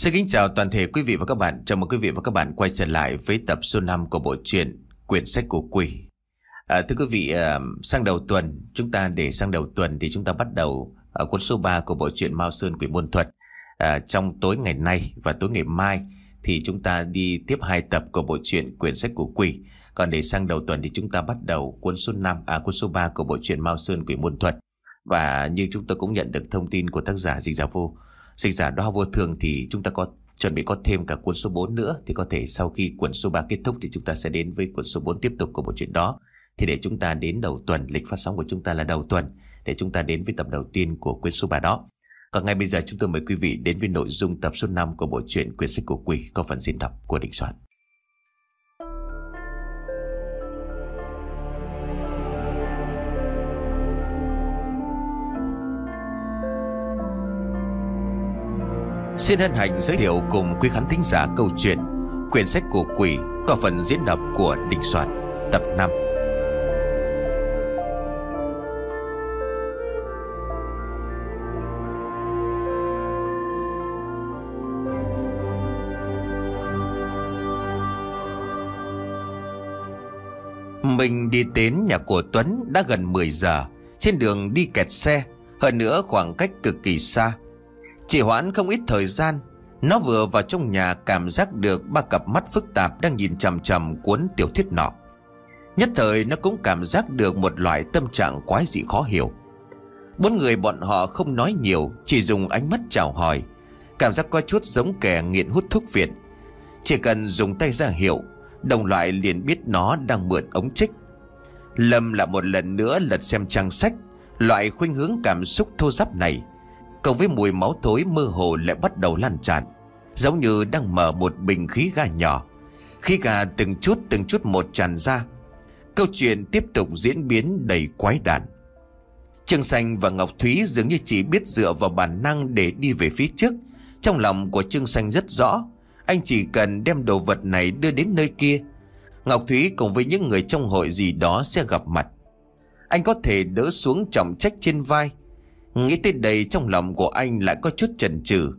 Xin kính chào toàn thể quý vị và các bạn. Chào mừng quý vị và các bạn quay trở lại với tập số 5 của bộ truyện Quyển sách của quỷ. À, thưa quý vị, à, sang đầu tuần, chúng ta để sang đầu tuần thì chúng ta bắt đầu ở cuốn số 3 của bộ truyện Mao Sơn Quỷ Môn Thuật. À, trong tối ngày nay và tối ngày mai thì chúng ta đi tiếp hai tập của bộ truyện Quyển sách của quỷ. Còn để sang đầu tuần thì chúng ta bắt đầu cuốn số 5, à cuốn số 3 của bộ truyện Mao Sơn Quỷ Môn Thuật. Và như chúng tôi cũng nhận được thông tin của tác giả Dịch Giả Vô Dịch giả đo vô thường thì chúng ta có chuẩn bị có thêm cả cuốn số 4 nữa. Thì có thể sau khi cuốn số 3 kết thúc thì chúng ta sẽ đến với cuốn số 4 tiếp tục của bộ truyện đó. Thì để chúng ta đến đầu tuần, lịch phát sóng của chúng ta là đầu tuần Để chúng ta đến với tập đầu tiên của cuốn số 3 đó. Còn ngay bây giờ chúng tôi mời quý vị đến với nội dung tập số 5 của bộ truyện Quyển sách của quỷ có phần diễn đọc của Đình Soạn. Xin hân hạnh giới thiệu cùng quý khán thính giả câu chuyện Quyển sách của quỷ qua phần diễn đọc của Đình Soạn, Tập 5 Mình đi đến nhà của Tuấn đã gần 10 giờ, Trên đường đi kẹt xe, Hơn nữa khoảng cách cực kỳ xa chỉ hoãn không ít thời gian, Nó vừa vào trong nhà cảm giác được ba cặp mắt phức tạp đang nhìn chầm chầm cuốn tiểu thuyết nọ. Nhất thời nó cũng cảm giác được một loại tâm trạng quái dị khó hiểu. Bốn người bọn họ không nói nhiều, Chỉ dùng ánh mắt chào hỏi, Cảm giác có chút giống kẻ nghiện hút thuốc viện. Chỉ cần dùng tay ra hiệu, Đồng loại liền biết nó đang mượn ống trích. Lâm là một lần nữa lật xem trang sách, Loại khuynh hướng cảm xúc thô giáp này. Cộng với mùi máu thối mơ hồ lại bắt đầu lan tràn, Giống như đang mở một bình khí ga nhỏ. Khí ga từng chút từng chút một tràn ra. Câu chuyện tiếp tục diễn biến đầy quái đản. Trương Xanh và Ngọc Thúy dường như chỉ biết dựa vào bản năng để đi về phía trước. Trong lòng của Trương Xanh rất rõ, Anh chỉ cần đem đồ vật này đưa đến nơi kia, Ngọc Thúy cùng với những người trong hội gì đó sẽ gặp mặt. Anh có thể đỡ xuống trọng trách trên vai Nghĩ tới đây trong lòng của anh lại có chút chần chừ.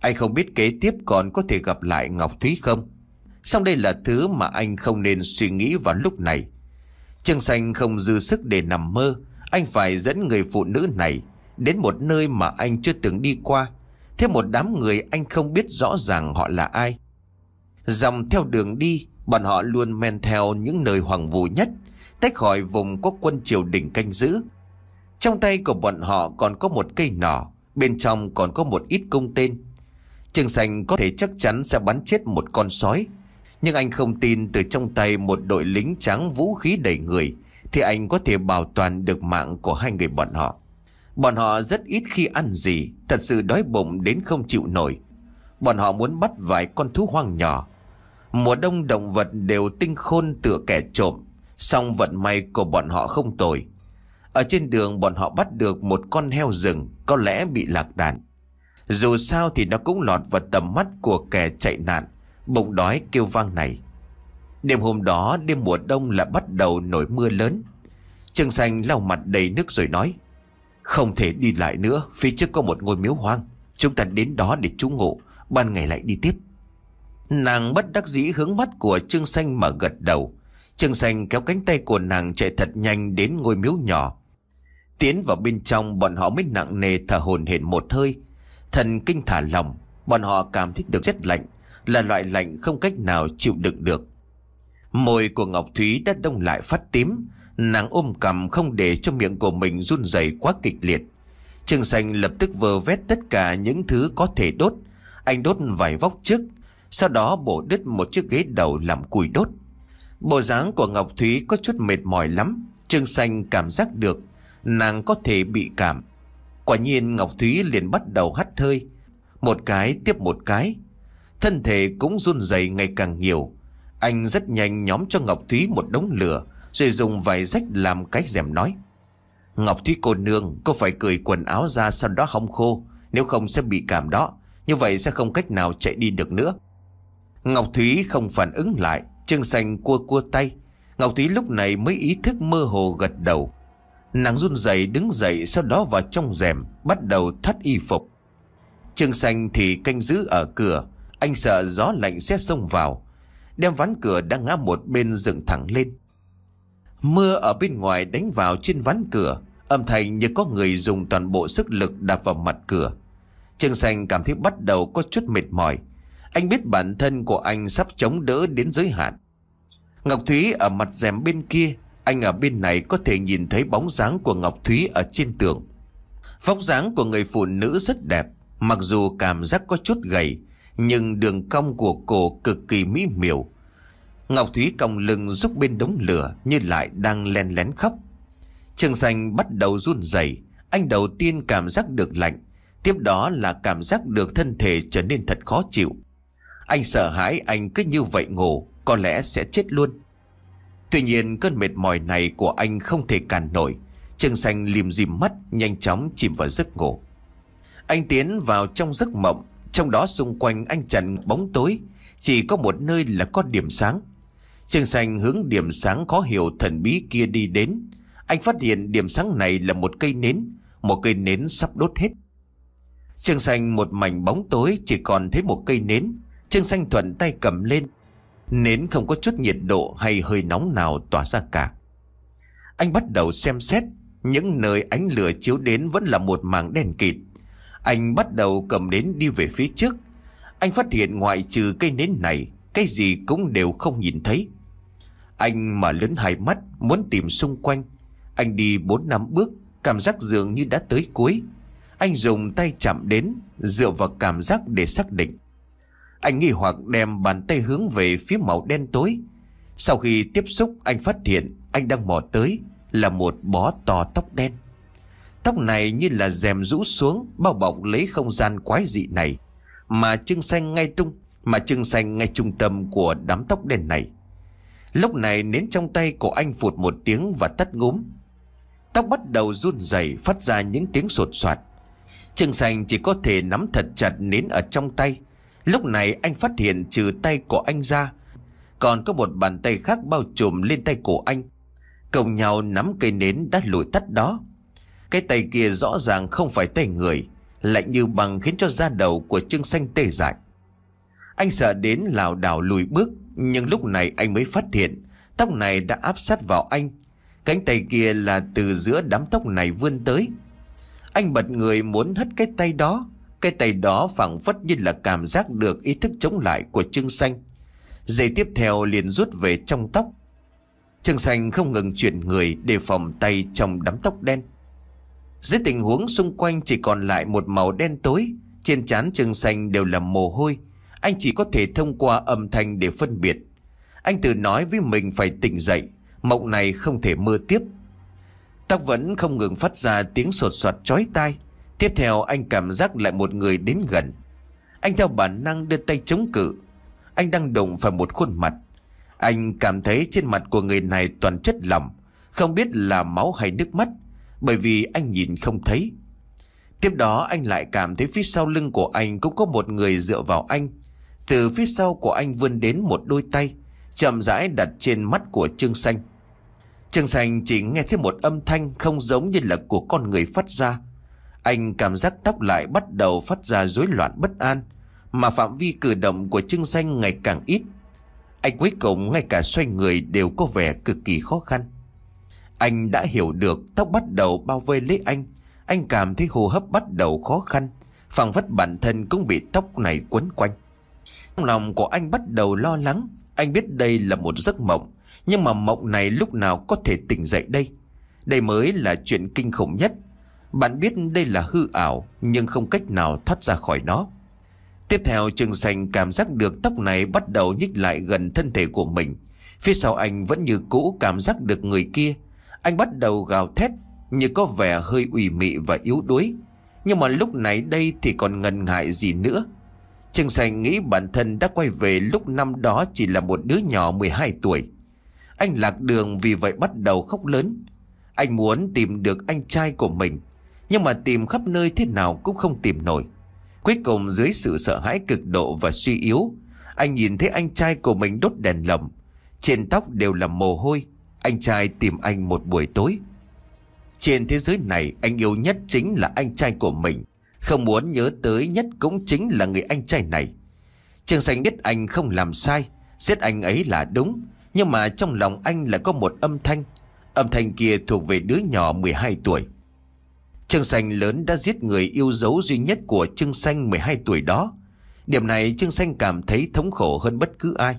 Anh không biết kế tiếp còn có thể gặp lại Ngọc Thúy không? Xong đây là thứ mà anh không nên suy nghĩ vào lúc này. Trương Xanh không dư sức để nằm mơ. Anh phải dẫn người phụ nữ này Đến một nơi mà anh chưa từng đi qua. Thêm một đám người anh không biết rõ ràng họ là ai. Dòng theo đường đi, Bọn họ luôn men theo những nơi hoàng vù nhất. Tách khỏi vùng có quân triều đình canh giữ trong tay của bọn họ còn có một cây nỏ, Bên trong còn có một ít cung tên. Trường Sành có thể chắc chắn sẽ bắn chết một con sói. Nhưng anh không tin từ trong tay một đội lính trắng vũ khí đầy người, Thì anh có thể bảo toàn được mạng của hai người bọn họ. Bọn họ rất ít khi ăn gì, Thật sự đói bụng đến không chịu nổi. Bọn họ muốn bắt vài con thú hoang nhỏ. Mùa đông động vật đều tinh khôn tựa kẻ trộm, Song vận may của bọn họ không tồi ở trên đường bọn họ bắt được một con heo rừng, Có lẽ bị lạc đàn. Dù sao thì nó cũng lọt vào tầm mắt của kẻ chạy nạn, Bụng đói kêu vang này. Đêm hôm đó, đêm mùa đông là bắt đầu nổi mưa lớn. Trương Xanh lau mặt đầy nước rồi nói, Không thể đi lại nữa, Phía trước có một ngôi miếu hoang. Chúng ta đến đó để trú ngụ, Ban ngày lại đi tiếp. Nàng bất đắc dĩ hướng mắt của Trương Xanh mà gật đầu. Trương Xanh kéo cánh tay của nàng chạy thật nhanh đến ngôi miếu nhỏ. Tiến vào bên trong, bọn họ mới nặng nề thở hồn hển một hơi. Thần kinh thả lòng Bọn họ cảm thấy được rét lạnh, Là loại lạnh không cách nào chịu đựng được. Môi của Ngọc Thúy đã đông lại phát tím, Nàng ôm cầm không để cho miệng của mình run rẩy quá kịch liệt. Trương Xanh lập tức vờ vét tất cả những thứ có thể đốt. Anh đốt vài vóc trước, Sau đó bổ đứt một chiếc ghế đầu làm củi đốt. Bộ dáng của Ngọc Thúy có chút mệt mỏi lắm Trương Xanh cảm giác được nàng có thể bị cảm. Quả nhiên Ngọc Thúy liền bắt đầu hắt hơi, một cái tiếp một cái. Thân thể cũng run rẩy ngày càng nhiều. Anh rất nhanh nhóm cho Ngọc Thúy một đống lửa, rồi dùng vài rách làm cái rèm nói. Ngọc Thúy cô nương, cô phải cởi quần áo ra sau đó hong khô, nếu không sẽ bị cảm đó. Như vậy sẽ không cách nào chạy đi được nữa. Ngọc Thúy không phản ứng lại, chân xanh cua cua tay. Ngọc Thúy lúc này mới ý thức mơ hồ gật đầu. Nàng run rẩy đứng dậy, sau đó vào trong rèm, Bắt đầu thắt y phục. Trương Xanh thì canh giữ ở cửa. Anh sợ gió lạnh sẽ xông vào. Đem ván cửa đang ngã một bên dựng thẳng lên. Mưa ở bên ngoài đánh vào trên ván cửa. Âm thanh như có người dùng toàn bộ sức lực đạp vào mặt cửa. Trương Xanh cảm thấy bắt đầu có chút mệt mỏi. Anh biết bản thân của anh sắp chống đỡ đến giới hạn. Ngọc Thúy ở mặt rèm bên kia anh ở bên này có thể nhìn thấy bóng dáng của Ngọc Thúy ở trên tường. Vóc dáng của người phụ nữ rất đẹp, Mặc dù cảm giác có chút gầy, Nhưng đường cong của cổ cực kỳ mỹ miều. Ngọc Thúy còng lưng giúp bên đống lửa Như lại đang len lén khóc. Trường xanh bắt đầu run rẩy, Anh đầu tiên cảm giác được lạnh, Tiếp đó là cảm giác được thân thể trở nên thật khó chịu. Anh sợ hãi anh cứ như vậy ngủ, Có lẽ sẽ chết luôn. Tuy nhiên, cơn mệt mỏi này của anh không thể cản nổi. Trương xanh liềm dìm mắt, Nhanh chóng chìm vào giấc ngủ. Anh tiến vào trong giấc mộng, Trong đó xung quanh anh trần bóng tối. Chỉ có một nơi là có điểm sáng. Trương xanh hướng điểm sáng khó hiểu thần bí kia đi đến. Anh phát hiện điểm sáng này là một cây nến, Một cây nến sắp đốt hết. Trương xanh một mảnh bóng tối, Chỉ còn thấy một cây nến. Trương xanh thuận tay cầm lên. Nến không có chút nhiệt độ hay hơi nóng nào tỏa ra cả. Anh bắt đầu xem xét, Những nơi ánh lửa chiếu đến vẫn là một mảng đen kịt. Anh bắt đầu cầm đến đi về phía trước. Anh phát hiện ngoại trừ cây nến này, Cái gì cũng đều không nhìn thấy. Anh mở lớn hai mắt, Muốn tìm xung quanh. Anh đi bốn năm bước, Cảm giác dường như đã tới cuối. Anh dùng tay chạm đến, Dựa vào cảm giác để xác định. Anh nghi hoặc đem bàn tay hướng về phía màu đen tối. Sau khi tiếp xúc, anh phát hiện Anh đang mò tới Là một bó to tóc đen. Tóc này như là rèm rũ xuống, Bao bọc lấy không gian quái dị này. Mà trưng xanh ngay trung Mà trưng xanh ngay trung tâm của đám tóc đen này. Lúc này, nến trong tay của anh phụt một tiếng và tắt ngúm. Tóc bắt đầu run rẩy, phát ra những tiếng sột soạt. Trương Sành chỉ có thể nắm thật chặt nến ở trong tay Lúc này anh phát hiện trừ tay của anh ra, Còn có một bàn tay khác bao trùm lên tay của anh. Cùng nhau nắm cây nến đã lùi tắt đó. Cái tay kia rõ ràng không phải tay người, Lạnh như bằng khiến cho da đầu của Trương Xanh tê dại. Anh sợ đến lảo đảo lùi bước, Nhưng lúc này anh mới phát hiện Tóc này đã áp sát vào anh. Cánh tay kia là từ giữa đám tóc này vươn tới. Anh bật người muốn hất cái tay đó cái tay đó phẳng phất như là cảm giác được ý thức chống lại của Trương Xanh. Giây tiếp theo liền rút về trong tóc. Trương Xanh không ngừng chuyển người để phòng tay trong đám tóc đen. Dưới tình huống xung quanh chỉ còn lại một màu đen tối, Trên trán Trương Xanh đều là mồ hôi. Anh chỉ có thể thông qua âm thanh để phân biệt. Anh tự nói với mình phải tỉnh dậy, Mộng này không thể mơ tiếp. Tóc vẫn không ngừng phát ra tiếng sột soạt chói tai. Tiếp theo, anh cảm giác lại một người đến gần. Anh theo bản năng đưa tay chống cự. Anh đang đụng phải một khuôn mặt. Anh cảm thấy trên mặt của người này toàn chất lỏng, Không biết là máu hay nước mắt, Bởi vì anh nhìn không thấy. Tiếp đó, anh lại cảm thấy phía sau lưng của anh cũng có một người dựa vào anh. Từ phía sau của anh vươn đến một đôi tay, chậm rãi đặt trên mắt của Trương Xanh. Trương Xanh chỉ nghe thấy một âm thanh không giống như là của con người phát ra. Anh cảm giác tóc lại bắt đầu phát ra rối loạn bất an, mà phạm vi cử động của Trương Xanh ngày càng ít. Anh cuối cùng ngay cả xoay người đều có vẻ cực kỳ khó khăn. Anh đã hiểu được tóc bắt đầu bao vây lấy anh. Anh cảm thấy hô hấp bắt đầu khó khăn, phẳng phất bản thân cũng bị tóc này quấn quanh. Trong lòng của anh bắt đầu lo lắng, anh biết đây là một giấc mộng. Nhưng mà mộng này lúc nào có thể tỉnh dậy đây Đây mới là chuyện kinh khủng nhất bạn biết đây là hư ảo, Nhưng không cách nào thoát ra khỏi nó. Tiếp theo, Trương Sành cảm giác được tóc này bắt đầu nhích lại gần thân thể của mình. Phía sau anh vẫn như cũ cảm giác được người kia. Anh bắt đầu gào thét, Như có vẻ hơi ủy mị và yếu đuối. Nhưng mà lúc này đây thì còn ngần ngại gì nữa. Trương Sành nghĩ bản thân đã quay về lúc năm đó chỉ là một đứa nhỏ 12 tuổi. Anh lạc đường vì vậy bắt đầu khóc lớn. Anh muốn tìm được anh trai của mình. Nhưng mà tìm khắp nơi thế nào cũng không tìm nổi. Cuối cùng dưới sự sợ hãi cực độ và suy yếu, Anh nhìn thấy anh trai của mình đốt đèn lồng. Trên tóc đều là mồ hôi. Anh trai tìm anh một buổi tối. Trên thế giới này, anh yêu nhất chính là anh trai của mình. Không muốn nhớ tới nhất cũng chính là người anh trai này. Trường Sành biết anh không làm sai, Giết anh ấy là đúng. Nhưng mà trong lòng anh lại có một âm thanh. Âm thanh kia thuộc về đứa nhỏ 12 tuổi. Trương Xanh lớn đã giết người yêu dấu duy nhất của Trương Xanh 12 tuổi đó. Điểm này Trương Xanh cảm thấy thống khổ hơn bất cứ ai.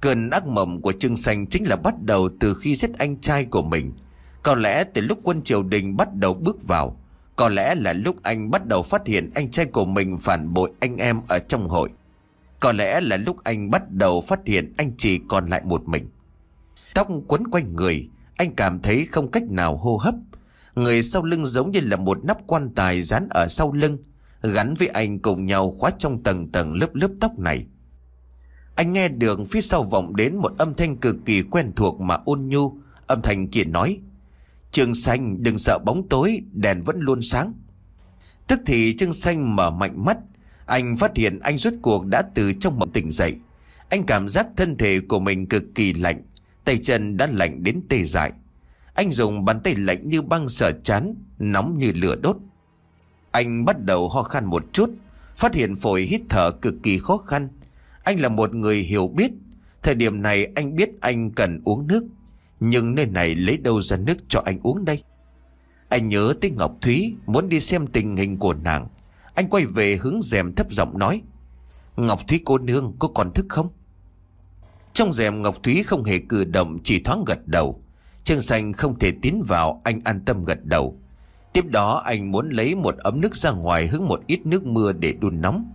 Cơn ác mộng của Trương Xanh chính là bắt đầu từ khi giết anh trai của mình. Có lẽ từ lúc quân triều đình bắt đầu bước vào, Có lẽ là lúc anh bắt đầu phát hiện anh trai của mình phản bội anh em ở trong hội. Có lẽ là lúc anh bắt đầu phát hiện anh chỉ còn lại một mình. Tóc quấn quanh người, Anh cảm thấy không cách nào hô hấp. Người sau lưng giống như là một nắp quan tài dán ở sau lưng, Gắn với anh cùng nhau khóa trong tầng tầng lớp lớp tóc này. Anh nghe được phía sau vọng đến một âm thanh cực kỳ quen thuộc mà ôn nhu, Âm thanh kia nói, Trương Xanh, đừng sợ bóng tối, Đèn vẫn luôn sáng. Tức thì Trương Xanh mở mạnh mắt, Anh phát hiện anh rốt cuộc đã từ trong mộng tỉnh dậy. Anh cảm giác thân thể của mình cực kỳ lạnh, Tay chân đã lạnh đến tê dại. Anh dùng bàn tay lạnh như băng sở chán, Nóng như lửa đốt. Anh bắt đầu ho khan một chút, Phát hiện phổi hít thở cực kỳ khó khăn. Anh là một người hiểu biết. Thời điểm này anh biết anh cần uống nước, Nhưng nơi này lấy đâu ra nước cho anh uống đây? Anh nhớ tới Ngọc Thúy, Muốn đi xem tình hình của nàng. Anh quay về hướng rèm thấp giọng nói, Ngọc Thúy cô nương có còn thức không? Trong rèm Ngọc Thúy không hề cử động, Chỉ thoáng gật đầu. Trương Xanh không thể tiến vào, Anh an tâm gật đầu. Tiếp đó anh muốn lấy một ấm nước ra ngoài Hứng một ít nước mưa để đun nóng.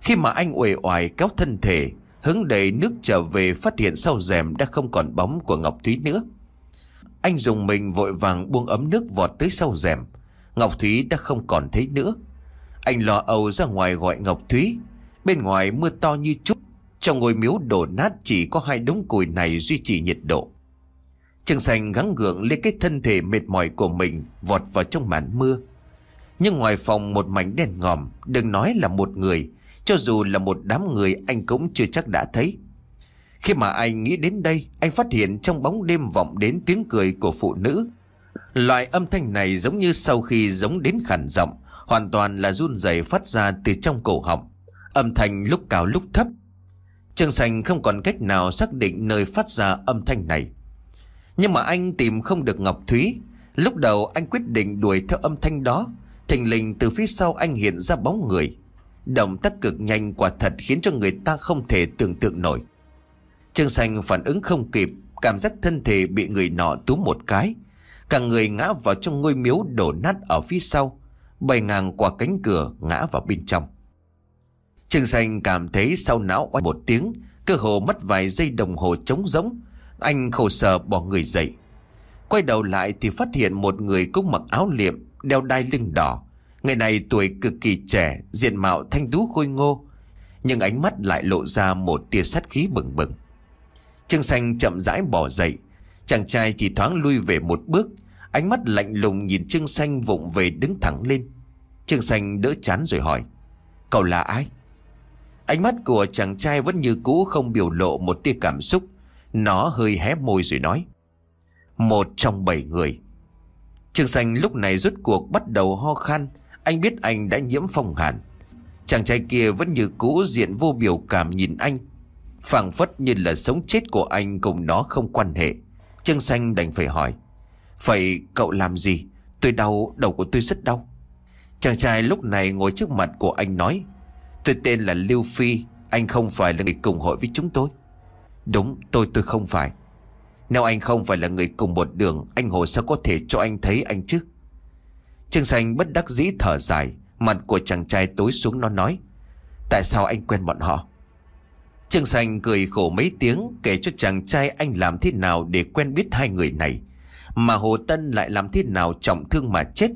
Khi mà anh uể oải kéo thân thể, Hứng đầy nước trở về Phát hiện sau rèm đã không còn bóng của Ngọc Thúy nữa. Anh dùng mình vội vàng buông ấm nước vọt tới sau rèm. Ngọc Thúy đã không còn thấy nữa. Anh lo âu ra ngoài gọi Ngọc Thúy. Bên ngoài mưa to như chút, Trong ngôi miếu đổ nát chỉ có hai đống củi này duy trì nhiệt độ. Trương Sành gắng gượng lấy cái thân thể mệt mỏi của mình vọt vào trong màn mưa. Nhưng ngoài phòng một mảnh đen ngòm, đừng nói là một người, cho dù là một đám người anh cũng chưa chắc đã thấy. Khi mà anh nghĩ đến đây, anh phát hiện trong bóng đêm vọng đến tiếng cười của phụ nữ. Loại âm thanh này giống như sau khi giống đến khản giọng, hoàn toàn là run rẩy phát ra từ trong cổ họng. Âm thanh lúc cao lúc thấp. Trương Sành không còn cách nào xác định nơi phát ra âm thanh này. Nhưng mà anh tìm không được Ngọc Thúy. Lúc đầu anh quyết định đuổi theo âm thanh đó. Thình lình từ phía sau anh hiện ra bóng người. Động tác cực nhanh quả thật khiến cho người ta không thể tưởng tượng nổi. Trương Xanh phản ứng không kịp, Cảm giác thân thể bị người nọ túm một cái. Cả người ngã vào trong ngôi miếu đổ nát ở phía sau, Bay ngang qua cánh cửa, ngã vào bên trong. Trương Xanh cảm thấy sau não oanh một tiếng, Cơ hồ mất vài giây đồng hồ trống rỗng anh khổ sở bỏ người dậy. Quay đầu lại thì phát hiện một người cũng mặc áo liệm, Đeo đai lưng đỏ. Người này tuổi cực kỳ trẻ, Diện mạo thanh tú khôi ngô, Nhưng ánh mắt lại lộ ra một tia sát khí bừng bừng. Trương Xanh chậm rãi bỏ dậy. Chàng trai chỉ thoáng lui về một bước, Ánh mắt lạnh lùng nhìn Trương Xanh vụng về đứng thẳng lên. Trương Xanh đỡ chán rồi hỏi, Cậu là ai? Ánh mắt của chàng trai vẫn như cũ không biểu lộ một tia cảm xúc nó hơi hé môi rồi nói Một trong bảy người. Trường Xanh lúc này rút cuộc bắt đầu ho khan Anh biết anh đã nhiễm phong hàn. Chàng trai kia vẫn như cũ diện vô biểu cảm nhìn anh phảng phất như là sống chết của anh cùng nó không quan hệ. Trương Xanh đành phải hỏi Vậy cậu làm gì? Tôi đau, đầu của tôi rất đau. Chàng trai lúc này ngồi trước mặt của anh nói Tôi tên là Lưu Phi Anh không phải là người cùng hội với chúng tôi. Đúng, tôi tôi không phải. Nếu anh không phải là người cùng một đường, Anh Hồ sao có thể cho anh thấy anh chứ? Trương Sành bất đắc dĩ thở dài, Mặt của chàng trai tối xuống nó nói, Tại sao anh quen bọn họ? Trương Sành cười khổ mấy tiếng, Kể cho chàng trai anh làm thế nào Để quen biết hai người này. Mà Hồ Tân lại làm thế nào trọng thương mà chết?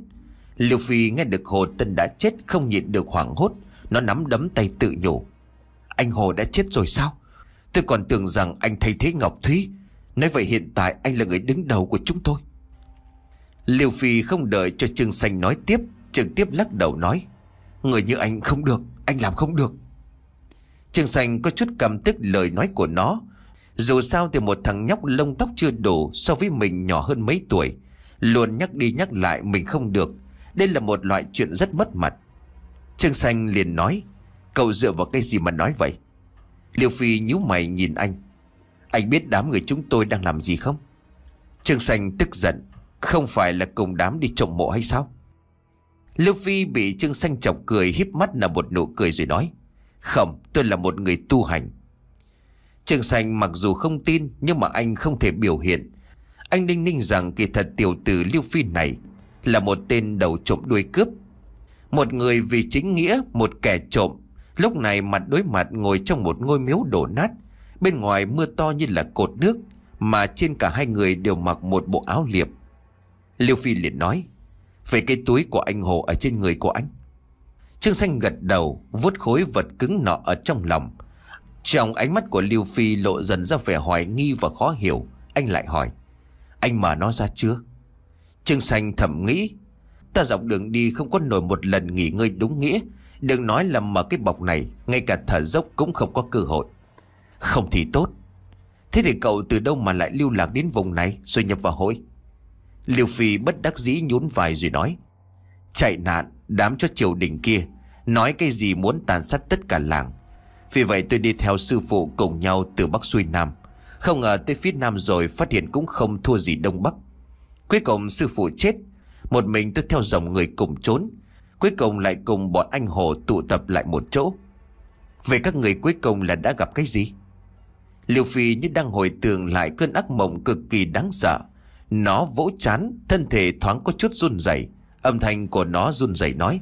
Liêu Phi nghe được Hồ Tân đã chết Không nhịn được hoảng hốt, Nó nắm đấm tay tự nhủ, Anh Hồ đã chết rồi sao? Tôi còn tưởng rằng anh thay thế Ngọc Thúy. Nói vậy hiện tại anh là người đứng đầu của chúng tôi. Liêu Phi không đợi cho Trương Xanh nói tiếp, Trực tiếp lắc đầu nói, Người như anh không được, Anh làm không được. Trương Xanh có chút cảm tức lời nói của nó. Dù sao thì một thằng nhóc lông tóc chưa đủ So với mình nhỏ hơn mấy tuổi, Luôn nhắc đi nhắc lại mình không được. Đây là một loại chuyện rất mất mặt. Trương Xanh liền nói, Cậu dựa vào cái gì mà nói vậy? Liêu Phi nhíu mày nhìn anh. Anh biết đám người chúng tôi đang làm gì không? Trương Xanh tức giận. Không phải là cùng đám đi trộm mộ hay sao? Liêu Phi bị Trương Xanh chọc cười, híp mắt là một nụ cười rồi nói Không tôi là một người tu hành. Trương Xanh mặc dù không tin, Nhưng mà anh không thể biểu hiện. Anh đinh ninh rằng kỳ thật tiểu tử Liêu Phi này Là một tên đầu trộm đuôi cướp. Một người vì chính nghĩa, Một kẻ trộm Lúc này mặt đối mặt ngồi trong một ngôi miếu đổ nát. Bên ngoài mưa to như là cột nước, Mà trên cả hai người đều mặc một bộ áo liệp. Liêu Phi liền nói, Về cái túi của anh Hồ ở trên người của anh. Trương Xanh gật đầu, vuốt khối vật cứng nọ ở trong lòng. Trong ánh mắt của Liêu Phi lộ dần ra vẻ hoài nghi và khó hiểu. Anh lại hỏi, Anh mở nó ra chưa? Trương Xanh thầm nghĩ, Ta dọc đường đi không có nổi một lần nghỉ ngơi đúng nghĩa. Đừng nói là mở cái bọc này, Ngay cả thở dốc cũng không có cơ hội. Không thì tốt. Thế thì cậu từ đâu mà lại lưu lạc đến vùng này Rồi nhập vào hội? Liêu Phi bất đắc dĩ nhún vai rồi nói, Chạy nạn, Đám cho triều đình kia, Nói cái gì muốn tàn sát tất cả làng. Vì vậy tôi đi theo sư phụ cùng nhau từ Bắc xuôi Nam. Không ngờ tới phía Nam rồi Phát hiện cũng không thua gì Đông Bắc. Cuối cùng sư phụ chết, Một mình tôi theo dòng người cùng trốn. Cuối cùng lại cùng bọn anh Hồ tụ tập lại một chỗ. Về các người cuối cùng là đã gặp cái gì? Liêu Phi như đang hồi tưởng lại cơn ác mộng cực kỳ đáng sợ. Nó vỗ chán, Thân thể thoáng có chút run rẩy. Âm thanh của nó run rẩy nói,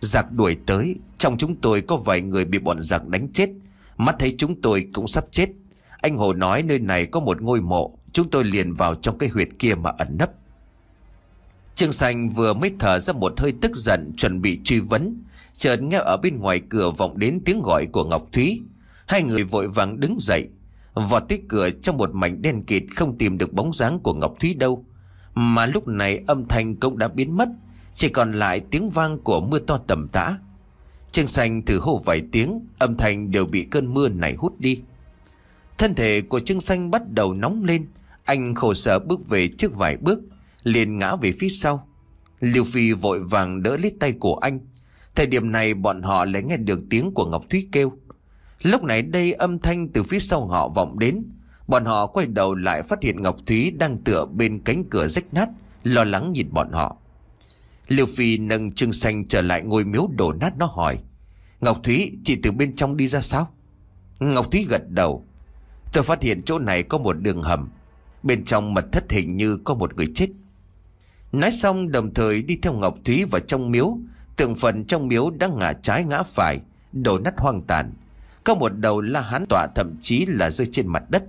Giặc đuổi tới, Trong chúng tôi có vài người bị bọn giặc đánh chết. Mắt thấy chúng tôi cũng sắp chết. Anh Hồ nói nơi này có một ngôi mộ. Chúng tôi liền vào trong cái huyệt kia mà ẩn nấp. Trương Sành vừa mới thở ra một hơi tức giận chuẩn bị truy vấn. Chợt nghe ở bên ngoài cửa vọng đến tiếng gọi của Ngọc Thúy. Hai người vội vàng đứng dậy. Vọt tới cửa trong một mảnh đen kịt không tìm được bóng dáng của Ngọc Thúy đâu. Mà lúc này âm thanh cũng đã biến mất. Chỉ còn lại tiếng vang của mưa to tầm tã. Trương Sành thử hô vài tiếng, âm thanh đều bị cơn mưa này hút đi. Thân thể của Trương Sành bắt đầu nóng lên. Anh khổ sở bước về trước vài bước liền ngã về phía sau. Liêu Phi vội vàng đỡ lấy tay của anh. Thời điểm này bọn họ lại nghe được tiếng của Ngọc Thúy kêu. Lúc này đây âm thanh từ phía sau họ vọng đến. Bọn họ quay đầu lại phát hiện Ngọc Thúy đang tựa bên cánh cửa rách nát, lo lắng nhìn bọn họ. Liêu Phi nâng trưng xanh trở lại ngôi miếu đổ nát nó hỏi. Ngọc Thúy, chị từ bên trong đi ra sao? Ngọc Thúy gật đầu. Tôi phát hiện chỗ này có một đường hầm. Bên trong mật thất hình như có một người chết. Nói xong đồng thời đi theo Ngọc Thúy vào trong miếu. Tượng phần trong miếu đang ngả trái ngã phải, Đổ nát hoang tàn. Có một đầu la hán tọa thậm chí là rơi trên mặt đất.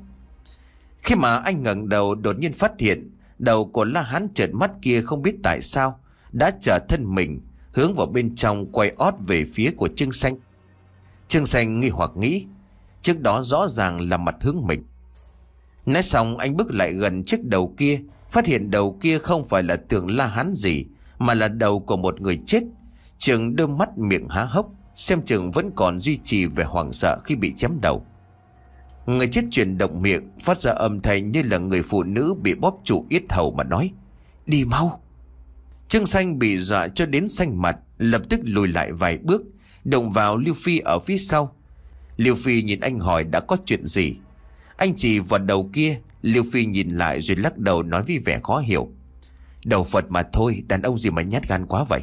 Khi mà anh ngẩng đầu đột nhiên phát hiện, Đầu của la hán trợn mắt kia không biết tại sao, Đã trở thân mình, Hướng vào bên trong quay ót về phía của Trương Xanh. Trương Xanh nghi hoặc nghĩ, Trước đó rõ ràng là mặt hướng mình. Nói xong anh bước lại gần chiếc đầu kia Phát hiện đầu kia không phải là tượng la hán gì, Mà là đầu của một người chết. Trường đôi mắt miệng há hốc, Xem trường vẫn còn duy trì vẻ hoảng sợ khi bị chém đầu. Người chết chuyển động miệng, Phát ra âm thanh như là người phụ nữ Bị bóp trụ yết hầu mà nói, Đi mau. Trương Xanh bị dọa cho đến xanh mặt, Lập tức lùi lại vài bước động vào Lưu Phi ở phía sau. Lưu Phi nhìn anh hỏi đã có chuyện gì. Anh chỉ vào đầu kia Liêu Phi nhìn lại rồi lắc đầu nói với vẻ khó hiểu. Đầu Phật mà thôi, đàn ông gì mà nhát gan quá vậy.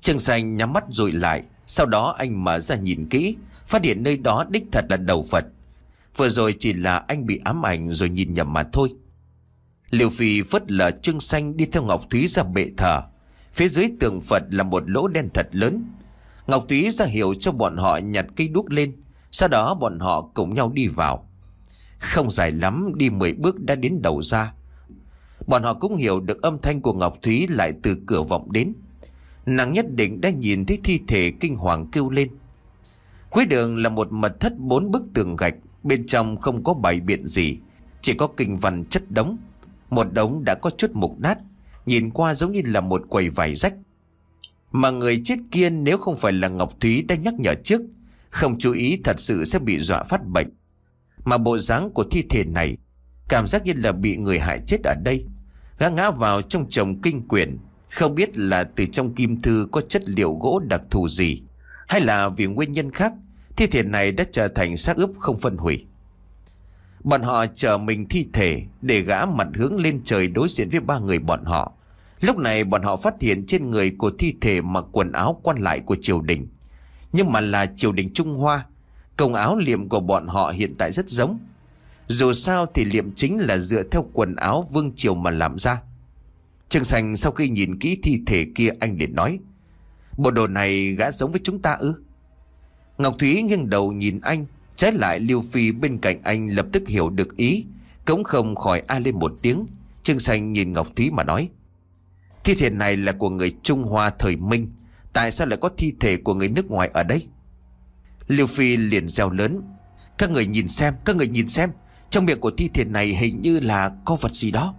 Trương Xanh nhắm mắt rồi lại, sau đó anh mở ra nhìn kỹ, phát hiện nơi đó đích thật là đầu Phật. Vừa rồi chỉ là anh bị ám ảnh rồi nhìn nhầm mà thôi. Liêu Phi phất lờ Trương Xanh đi theo Ngọc Thúy ra bệ thờ. Phía dưới tường Phật là một lỗ đen thật lớn. Ngọc Thúy ra hiệu cho bọn họ nhặt cây đuốc lên, sau đó bọn họ cùng nhau đi vào. Không dài lắm, đi 10 bước đã đến đầu ra. Bọn họ cũng hiểu được âm thanh của Ngọc Thúy lại từ cửa vọng đến. Nàng nhất định đã nhìn thấy thi thể kinh hoàng kêu lên. Cuối đường là một mật thất bốn bức tường gạch, Bên trong không có bài biện gì, Chỉ có kinh văn chất đống. Một đống đã có chút mục nát, Nhìn qua giống như là một quầy vải rách. Mà người chết kia nếu không phải là Ngọc Thúy đã nhắc nhở trước, Không chú ý thật sự sẽ bị dọa phát bệnh mà bộ dáng của thi thể này Cảm giác như là bị người hại chết ở đây. Gã ngã vào trong chồng kinh quyển, Không biết là từ trong kim thư có chất liệu gỗ đặc thù gì, Hay là vì nguyên nhân khác, Thi thể này đã trở thành xác ướp không phân hủy. Bọn họ chờ mình thi thể Để gã mặt hướng lên trời đối diện với ba người bọn họ. Lúc này bọn họ phát hiện trên người của thi thể mặc quần áo quan lại của triều đình, Nhưng mà là triều đình Trung Hoa Công áo liệm của bọn họ hiện tại rất giống. Dù sao thì liệm chính là dựa theo quần áo vương triều mà làm ra. Trương Sành sau khi nhìn kỹ thi thể kia, anh liền nói, Bộ đồ này gã giống với chúng ta ư? Ngọc Thúy nghiêng đầu nhìn anh, Trái lại Lưu Phi bên cạnh anh lập tức hiểu được ý cống không khỏi a lên một tiếng. Trương Sành nhìn Ngọc Thúy mà nói, Thi thể này là của người Trung Hoa thời Minh, Tại sao lại có thi thể của người nước ngoài ở đây? Liêu Phi liền reo lớn. Các người nhìn xem, Các người nhìn xem. Trong miệng của thi thể này hình như là có vật gì đó.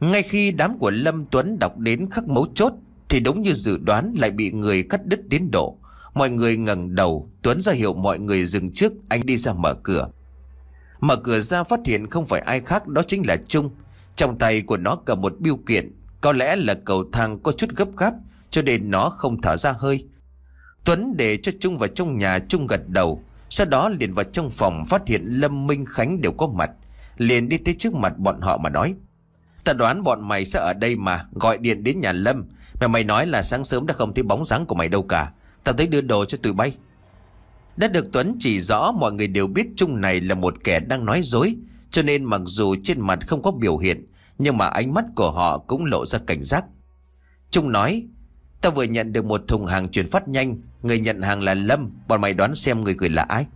Ngay khi đám của Lâm Tuấn đọc đến khắc mấu chốt, Thì đúng như dự đoán lại bị người cắt đứt đến độ. Mọi người ngẩng đầu, Tuấn ra hiệu mọi người dừng trước, Anh đi ra mở cửa. Mở cửa ra phát hiện không phải ai khác, Đó chính là Trung. Trong tay của nó cầm một biêu kiện, Có lẽ là cầu thang có chút gấp gáp, Cho nên nó không thở ra hơi. Tuấn để cho Trung vào trong nhà, Trung gật đầu. Sau đó liền vào trong phòng, Phát hiện Lâm Minh Khánh đều có mặt. Liền đi tới trước mặt bọn họ mà nói, Ta đoán bọn mày sẽ ở đây mà, Gọi điện đến nhà Lâm. Mà mày nói là sáng sớm đã không thấy bóng dáng của mày đâu cả. Ta tới đưa đồ cho tụi bay. Đã được Tuấn chỉ rõ, Mọi người đều biết Trung này là một kẻ đang nói dối, Cho nên mặc dù trên mặt không có biểu hiện, Nhưng mà ánh mắt của họ cũng lộ ra cảnh giác. Trung nói Ta vừa nhận được một thùng hàng chuyển phát nhanh. Người nhận hàng là Lâm. Bọn mày đoán xem người gửi là ai?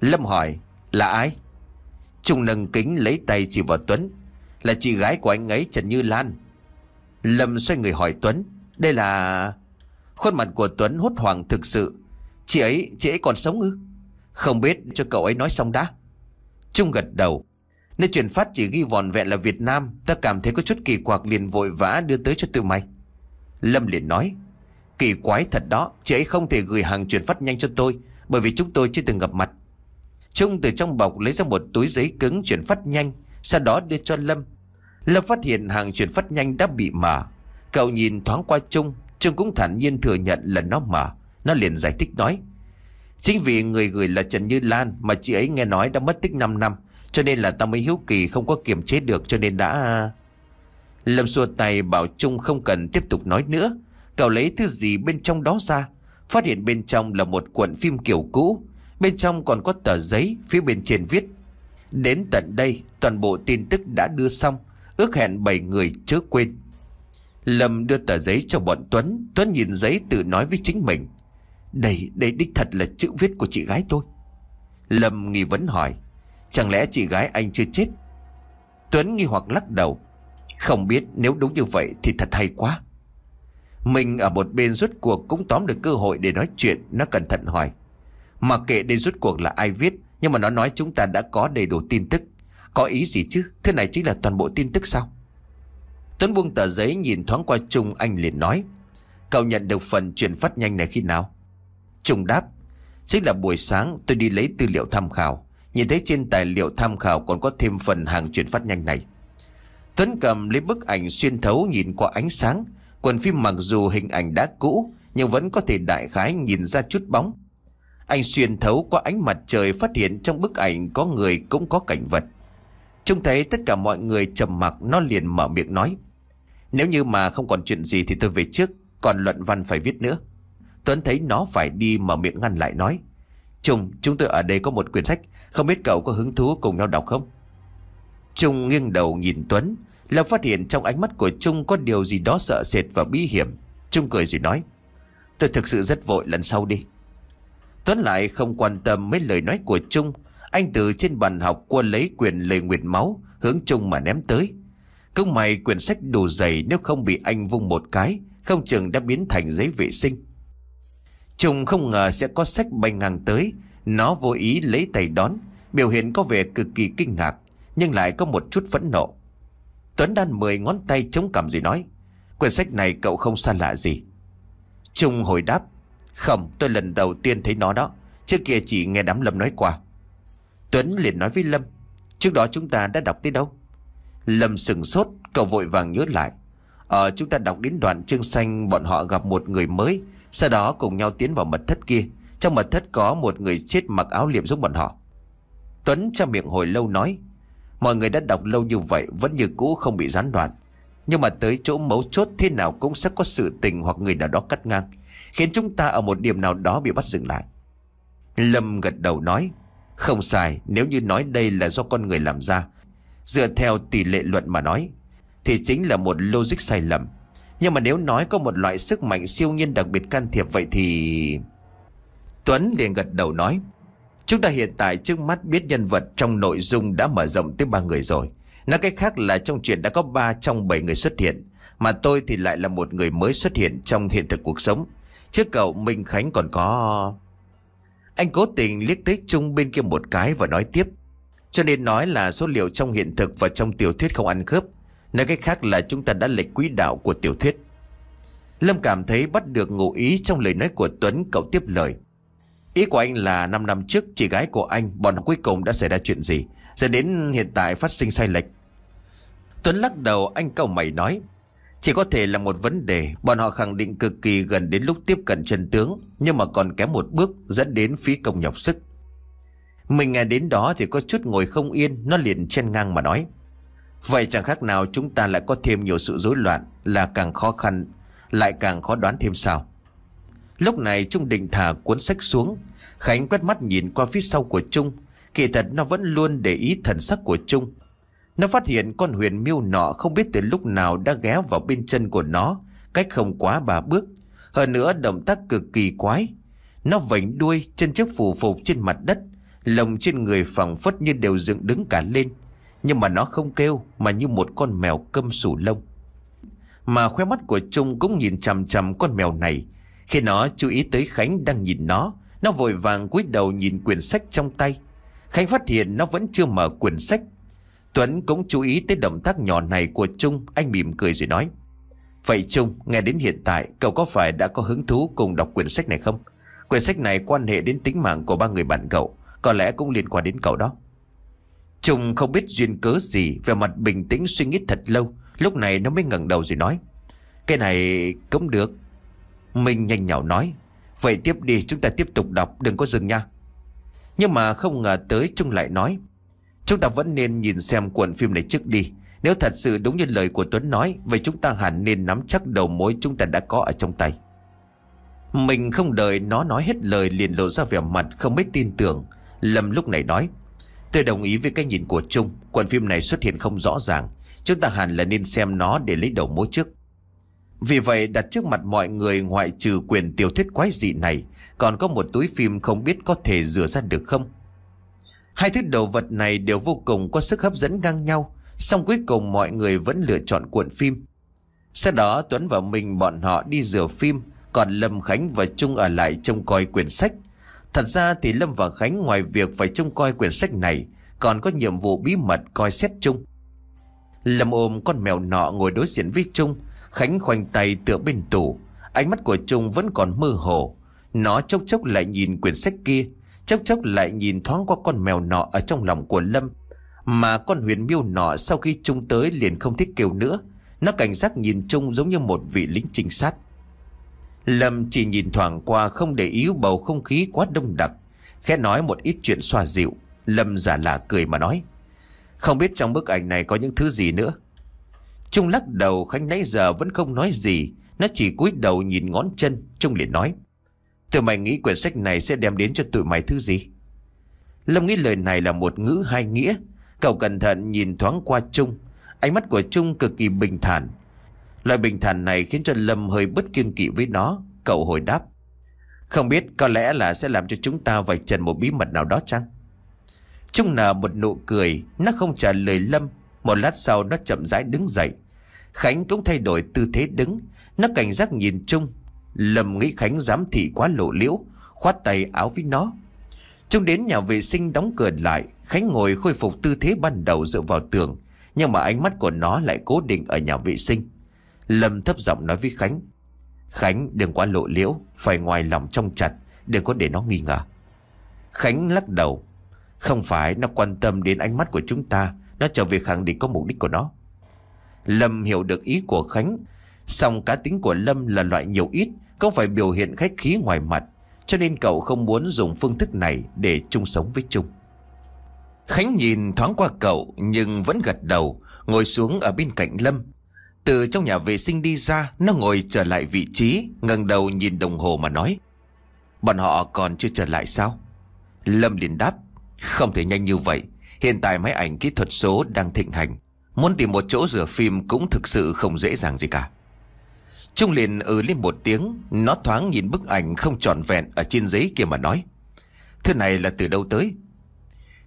Lâm hỏi Là ai? Trung nâng kính lấy tay chỉ vào Tuấn. Là chị gái của anh ấy Trần Như Lan. Lâm xoay người hỏi Tuấn. Đây là Khuôn mặt của Tuấn hốt hoảng thực sự. Chị ấy, chị ấy còn sống ư? Không biết cho cậu ấy nói xong đã. Trung gật đầu. Nơi chuyển phát chỉ ghi vòn vẹn là Việt Nam. Ta cảm thấy có chút kỳ quặc liền vội vã đưa tới cho tụi mày. Lâm liền nói, Kỳ quái thật đó, Chị ấy không thể gửi hàng chuyển phát nhanh cho tôi, Bởi vì chúng tôi chưa từng gặp mặt. Trung từ trong bọc lấy ra một túi giấy cứng chuyển phát nhanh, Sau đó đưa cho Lâm. Lâm phát hiện hàng chuyển phát nhanh đã bị mở. Cậu nhìn thoáng qua Trung Trung cũng thản nhiên thừa nhận là nó mở. Nó liền giải thích nói, Chính vì người gửi là Trần Như Lan Mà chị ấy nghe nói đã mất tích 5 năm, Cho nên là ta mới hiếu kỳ không có kiềm chế được, Cho nên đã Lâm xua tay bảo Trung không cần tiếp tục nói nữa. Cậu lấy thứ gì bên trong đó ra? Phát hiện bên trong là một cuộn phim kiểu cũ. Bên trong còn có tờ giấy Phía bên trên viết Đến tận đây toàn bộ tin tức đã đưa xong. Ước hẹn 7 người chớ quên. Lâm đưa tờ giấy cho bọn Tuấn. Tuấn nhìn giấy tự nói với chính mình Đây, đây đích thật là chữ viết của chị gái tôi. Lâm nghi vấn hỏi Chẳng lẽ chị gái anh chưa chết? Tuấn nghi hoặc lắc đầu không biết nếu đúng như vậy thì thật hay quá. Mình ở một bên rút cuộc cũng tóm được cơ hội để nói chuyện, Nó cẩn thận hỏi. Mà kệ đây rút cuộc là ai viết, Nhưng mà nó nói chúng ta đã có đầy đủ tin tức. Có ý gì chứ? Thế này chính là toàn bộ tin tức sao? Tuấn buông tờ giấy nhìn thoáng qua Trung, anh liền nói. Cậu nhận được phần chuyển phát nhanh này khi nào? Trung đáp. Chính là buổi sáng, tôi đi lấy tư liệu tham khảo. Nhìn thấy trên tài liệu tham khảo còn có thêm phần hàng chuyển phát nhanh này. Tuấn cầm lấy bức ảnh xuyên thấu nhìn qua ánh sáng. Quần phim mặc dù hình ảnh đã cũ, Nhưng vẫn có thể đại khái nhìn ra chút bóng. Anh xuyên thấu qua ánh mặt trời phát hiện trong bức ảnh có người cũng có cảnh vật. Trông thấy tất cả mọi người trầm mặc, nó liền mở miệng nói, nếu như mà không còn chuyện gì thì tôi về trước, Còn luận văn phải viết nữa. Tuấn thấy nó phải đi mở miệng ngăn lại nói, Trung, chúng tôi ở đây có một quyển sách, Không biết cậu có hứng thú cùng nhau đọc không? Trung nghiêng đầu nhìn Tuấn là phát hiện trong ánh mắt của Trung có điều gì đó sợ sệt và bí hiểm. Trung cười rồi nói Tôi thực sự rất vội lần sau đi. Tuấn lại không quan tâm mấy lời nói của Trung. Anh từ trên bàn học qua lấy quyền lời nguyện máu Hướng Trung mà ném tới. Cũng may quyển sách đủ dày nếu không bị anh vung một cái, không chừng đã biến thành giấy vệ sinh. Trung không ngờ sẽ có sách bay ngang tới, nó vô ý lấy tay đón, biểu hiện có vẻ cực kỳ kinh ngạc, nhưng lại có một chút phẫn nộ. Tuấn đan mười ngón tay chống cằm rồi nói, quyển sách này cậu không xa lạ gì. Trung hồi đáp, không, tôi lần đầu tiên thấy nó đó, trước kia chỉ nghe đám Lâm nói qua. Tuấn liền nói với Lâm, trước đó chúng ta đã đọc tới đâu? Lâm sừng sốt, cậu vội vàng nhớ lại. Ờ chúng ta đọc đến đoạn chương xanh bọn họ gặp một người mới Sau đó cùng nhau tiến vào mật thất kia Trong mật thất có một người chết mặc áo liệm giống bọn họ Tuấn trong miệng hồi lâu nói Mọi người đã đọc lâu như vậy Vẫn như cũ không bị gián đoạn. Nhưng mà tới chỗ mấu chốt thế nào Cũng sẽ có sự tình hoặc người nào đó cắt ngang, Khiến chúng ta ở một điểm nào đó bị bắt dừng lại. Lâm gật đầu nói, Không sai, nếu như nói đây là do con người làm ra, Dựa theo tỷ lệ luận mà nói, Thì chính là một logic sai lầm. Nhưng mà nếu nói có một loại sức mạnh siêu nhiên đặc biệt can thiệp vậy thì... Tuấn liền gật đầu nói Chúng ta hiện tại trước mắt biết nhân vật trong nội dung đã mở rộng tới ba người rồi. Nói cách khác là trong chuyện đã có ba trong bảy người xuất hiện. Mà tôi thì lại là một người mới xuất hiện trong hiện thực cuộc sống. Trước cậu Minh Khánh còn có... Anh cố tình liếc tới Trung bên kia một cái và nói tiếp. Cho nên nói là số liệu trong hiện thực và trong tiểu thuyết không ăn khớp. Nói cách khác là chúng ta đã lệch quỹ đạo của tiểu thuyết. Lâm cảm thấy bắt được ngụ ý trong lời nói của Tuấn, cậu tiếp lời. Ý của anh là 5 năm trước chị gái của anh, bọn cuối cùng đã xảy ra chuyện gì? Dẫn đến hiện tại phát sinh sai lệch. Tuấn lắc đầu, anh cầu mày nói, Chỉ có thể là một vấn đề. Bọn họ khẳng định cực kỳ gần đến lúc tiếp cận chân tướng, Nhưng mà còn kém một bước, dẫn đến phí công nhọc sức. Mình nghe đến đó thì có chút ngồi không yên, Nó liền chen ngang mà nói, Vậy chẳng khác nào chúng ta lại có thêm nhiều sự rối loạn, Là càng khó khăn, Lại càng khó đoán thêm sao? Lúc này Trung định thả cuốn sách xuống. Khánh quét mắt nhìn qua phía sau của Trung. Kỳ thật nó vẫn luôn để ý thần sắc của Trung. Nó phát hiện con huyền miêu nọ không biết từ lúc nào đã ghé vào bên chân của nó. Cách không quá ba bước. Hơn nữa động tác cực kỳ quái. Nó vảnh đuôi chân trước phù phục trên mặt đất. Lồng trên người phẳng phất như đều dựng đứng cả lên. Nhưng mà nó không kêu, Mà như một con mèo câm sủ lông. Mà khoe mắt của Trung cũng nhìn chằm chằm con mèo này. Khi nó chú ý tới Khánh đang nhìn nó nó vội vàng cúi đầu nhìn quyển sách trong tay. Khánh phát hiện nó vẫn chưa mở quyển sách. Tuấn cũng chú ý tới động tác nhỏ này của Trung. Anh mỉm cười rồi nói Vậy Trung, nghe đến hiện tại Cậu có phải đã có hứng thú cùng đọc quyển sách này không? Quyển sách này quan hệ đến tính mạng của ba người bạn cậu Có lẽ cũng liên quan đến cậu đó. Trung không biết duyên cớ gì Về mặt bình tĩnh suy nghĩ thật lâu. Lúc này nó mới ngẩng đầu rồi nói Cái này cũng được mình nhanh nhảu nói, Vậy tiếp đi, chúng ta tiếp tục đọc, đừng có dừng nha. Nhưng mà không ngờ tới Trung lại nói, Chúng ta vẫn nên nhìn xem cuộn phim này trước đi. Nếu thật sự đúng như lời của Tuấn nói, Vậy chúng ta hẳn nên nắm chắc đầu mối chúng ta đã có ở trong tay. Mình không đợi nó nói hết lời liền lộ ra vẻ mặt không mấy tin tưởng. Lâm lúc này nói, Tôi đồng ý với cái nhìn của Trung, Cuộn phim này xuất hiện không rõ ràng. Chúng ta hẳn là nên xem nó để lấy đầu mối trước vì vậy, đặt trước mặt mọi người ngoại trừ quyền tiểu thuyết quái dị này, Còn có một túi phim không biết có thể rửa ra được không? Hai thứ đồ vật này đều vô cùng có sức hấp dẫn ngang nhau Xong cuối cùng mọi người vẫn lựa chọn cuộn phim. Sau đó, Tuấn và mình bọn họ đi rửa phim, Còn Lâm Khánh và Trung ở lại trông coi quyển sách. Thật ra thì Lâm và Khánh ngoài việc phải trông coi quyển sách này, Còn có nhiệm vụ bí mật coi xét Trung. Lâm ôm con mèo nọ ngồi đối diện với Trung Khánh khoanh tay tựa bên tủ. Ánh mắt của Trung vẫn còn mơ hồ. Nó chốc chốc lại nhìn quyển sách kia, Chốc chốc lại nhìn thoáng qua con mèo nọ Ở trong lòng của Lâm. Mà con huyền miêu nọ sau khi Trung tới liền không thích kêu nữa. Nó cảnh giác nhìn Trung giống như một vị lính trinh sát. Lâm chỉ nhìn thoảng qua không để ý bầu không khí quá đông đặc. Khẽ nói một ít chuyện xoa dịu. Lâm giả lạ cười mà nói, Không biết trong bức ảnh này có những thứ gì nữa. Trung lắc đầu, Khánh nãy giờ vẫn không nói gì. Nó chỉ cúi đầu nhìn ngón chân, Trung liền nói, Tụi mày nghĩ quyển sách này sẽ đem đến cho tụi mày thứ gì? Lâm nghĩ lời này là một ngữ hai nghĩa. Cậu cẩn thận nhìn thoáng qua Trung. Ánh mắt của Trung cực kỳ bình thản. Loại bình thản này khiến cho Lâm hơi bất kiêng kỵ với nó. Cậu hồi đáp, Không biết có lẽ là sẽ làm cho chúng ta vạch trần một bí mật nào đó chăng? Trung nở một nụ cười. Nó không trả lời Lâm. Một lát sau, nó chậm rãi đứng dậy. Khánh cũng thay đổi tư thế đứng. Nó cảnh giác nhìn chung Lầm nghĩ Khánh dám thị quá lộ liễu, Khoát tay áo với nó. Trung đến nhà vệ sinh đóng cửa lại. Khánh ngồi khôi phục tư thế ban đầu dựa vào tường, Nhưng mà ánh mắt của nó lại cố định ở nhà vệ sinh. Lâm thấp giọng nói với Khánh Khánh, đừng quá lộ liễu, Phải ngoài lòng trong chặt, Đừng có để nó nghi ngờ. Khánh lắc đầu, Không phải, nó quan tâm đến ánh mắt của chúng ta, Nó trở về khẳng định có mục đích của nó. Lâm hiểu được ý của Khánh. Xong cá tính của Lâm là loại nhiều ít, Không phải biểu hiện khách khí ngoài mặt, Cho nên cậu không muốn dùng phương thức này Để chung sống với Trung. Khánh nhìn thoáng qua cậu, Nhưng vẫn gật đầu, Ngồi xuống ở bên cạnh Lâm. Từ trong nhà vệ sinh đi ra, Nó ngồi trở lại vị trí, ngẩng đầu nhìn đồng hồ mà nói, Bọn họ còn chưa trở lại sao? Lâm liền đáp, Không thể nhanh như vậy, Hiện tại máy ảnh kỹ thuật số đang thịnh hành. Muốn tìm một chỗ rửa phim cũng thực sự không dễ dàng gì cả. Trung liền ừ lên một tiếng, Nó thoáng nhìn bức ảnh không tròn vẹn Ở trên giấy kia mà nói, Thứ này là từ đâu tới?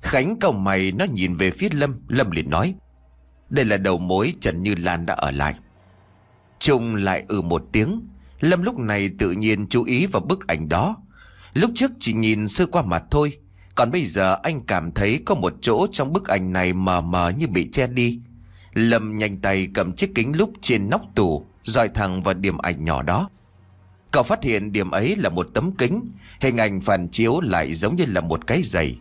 Khánh cầu mày, nó nhìn về phía Lâm. Lâm liền nói, Đây là đầu mối, Trần Như Lan đã ở lại. Trung lại ừ một tiếng. Lâm lúc này tự nhiên chú ý vào bức ảnh đó. Lúc trước chỉ nhìn sơ qua mặt thôi, Còn bây giờ anh cảm thấy có một chỗ trong bức ảnh này mờ mờ như bị che đi. Lâm nhanh tay cầm chiếc kính lúc trên nóc tủ dòi thẳng vào điểm ảnh nhỏ đó. Cậu phát hiện điểm ấy là một tấm kính, Hình ảnh phản chiếu lại giống như là một cái giày,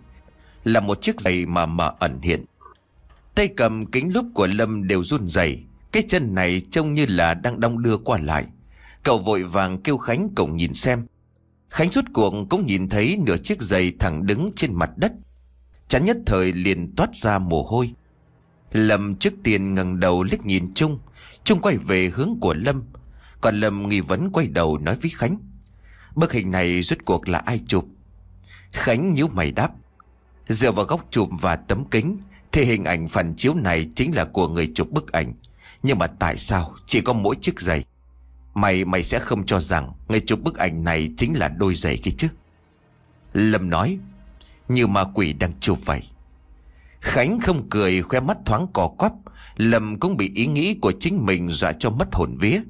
Là một chiếc giày mà mờ ẩn hiện. Tay cầm kính lúp của Lâm đều run rẩy, Cái chân này trông như là đang đong đưa qua lại. Cậu vội vàng kêu Khánh cùng nhìn xem. Khánh rút cuộc cũng nhìn thấy nửa chiếc giày thẳng đứng trên mặt đất. Chắn nhất thời liền toát ra mồ hôi. Lâm trước tiên ngẩng đầu liếc nhìn Trung. Trung quay về hướng của Lâm. Còn Lâm nghi vấn quay đầu nói với Khánh. Bức hình này rốt cuộc là ai chụp? Khánh nhíu mày đáp. Dựa vào góc chụp và tấm kính, Thì hình ảnh phản chiếu này chính là của người chụp bức ảnh. Nhưng mà tại sao chỉ có mỗi chiếc giày? Mày mày sẽ không cho rằng Người chụp bức ảnh này chính là đôi giày kia chứ? Lâm nói. Như ma quỷ đang chụp vậy. Khánh không cười khoe mắt thoáng cò quắp. Lâm cũng bị ý nghĩ của chính mình dọa cho mất hồn vía.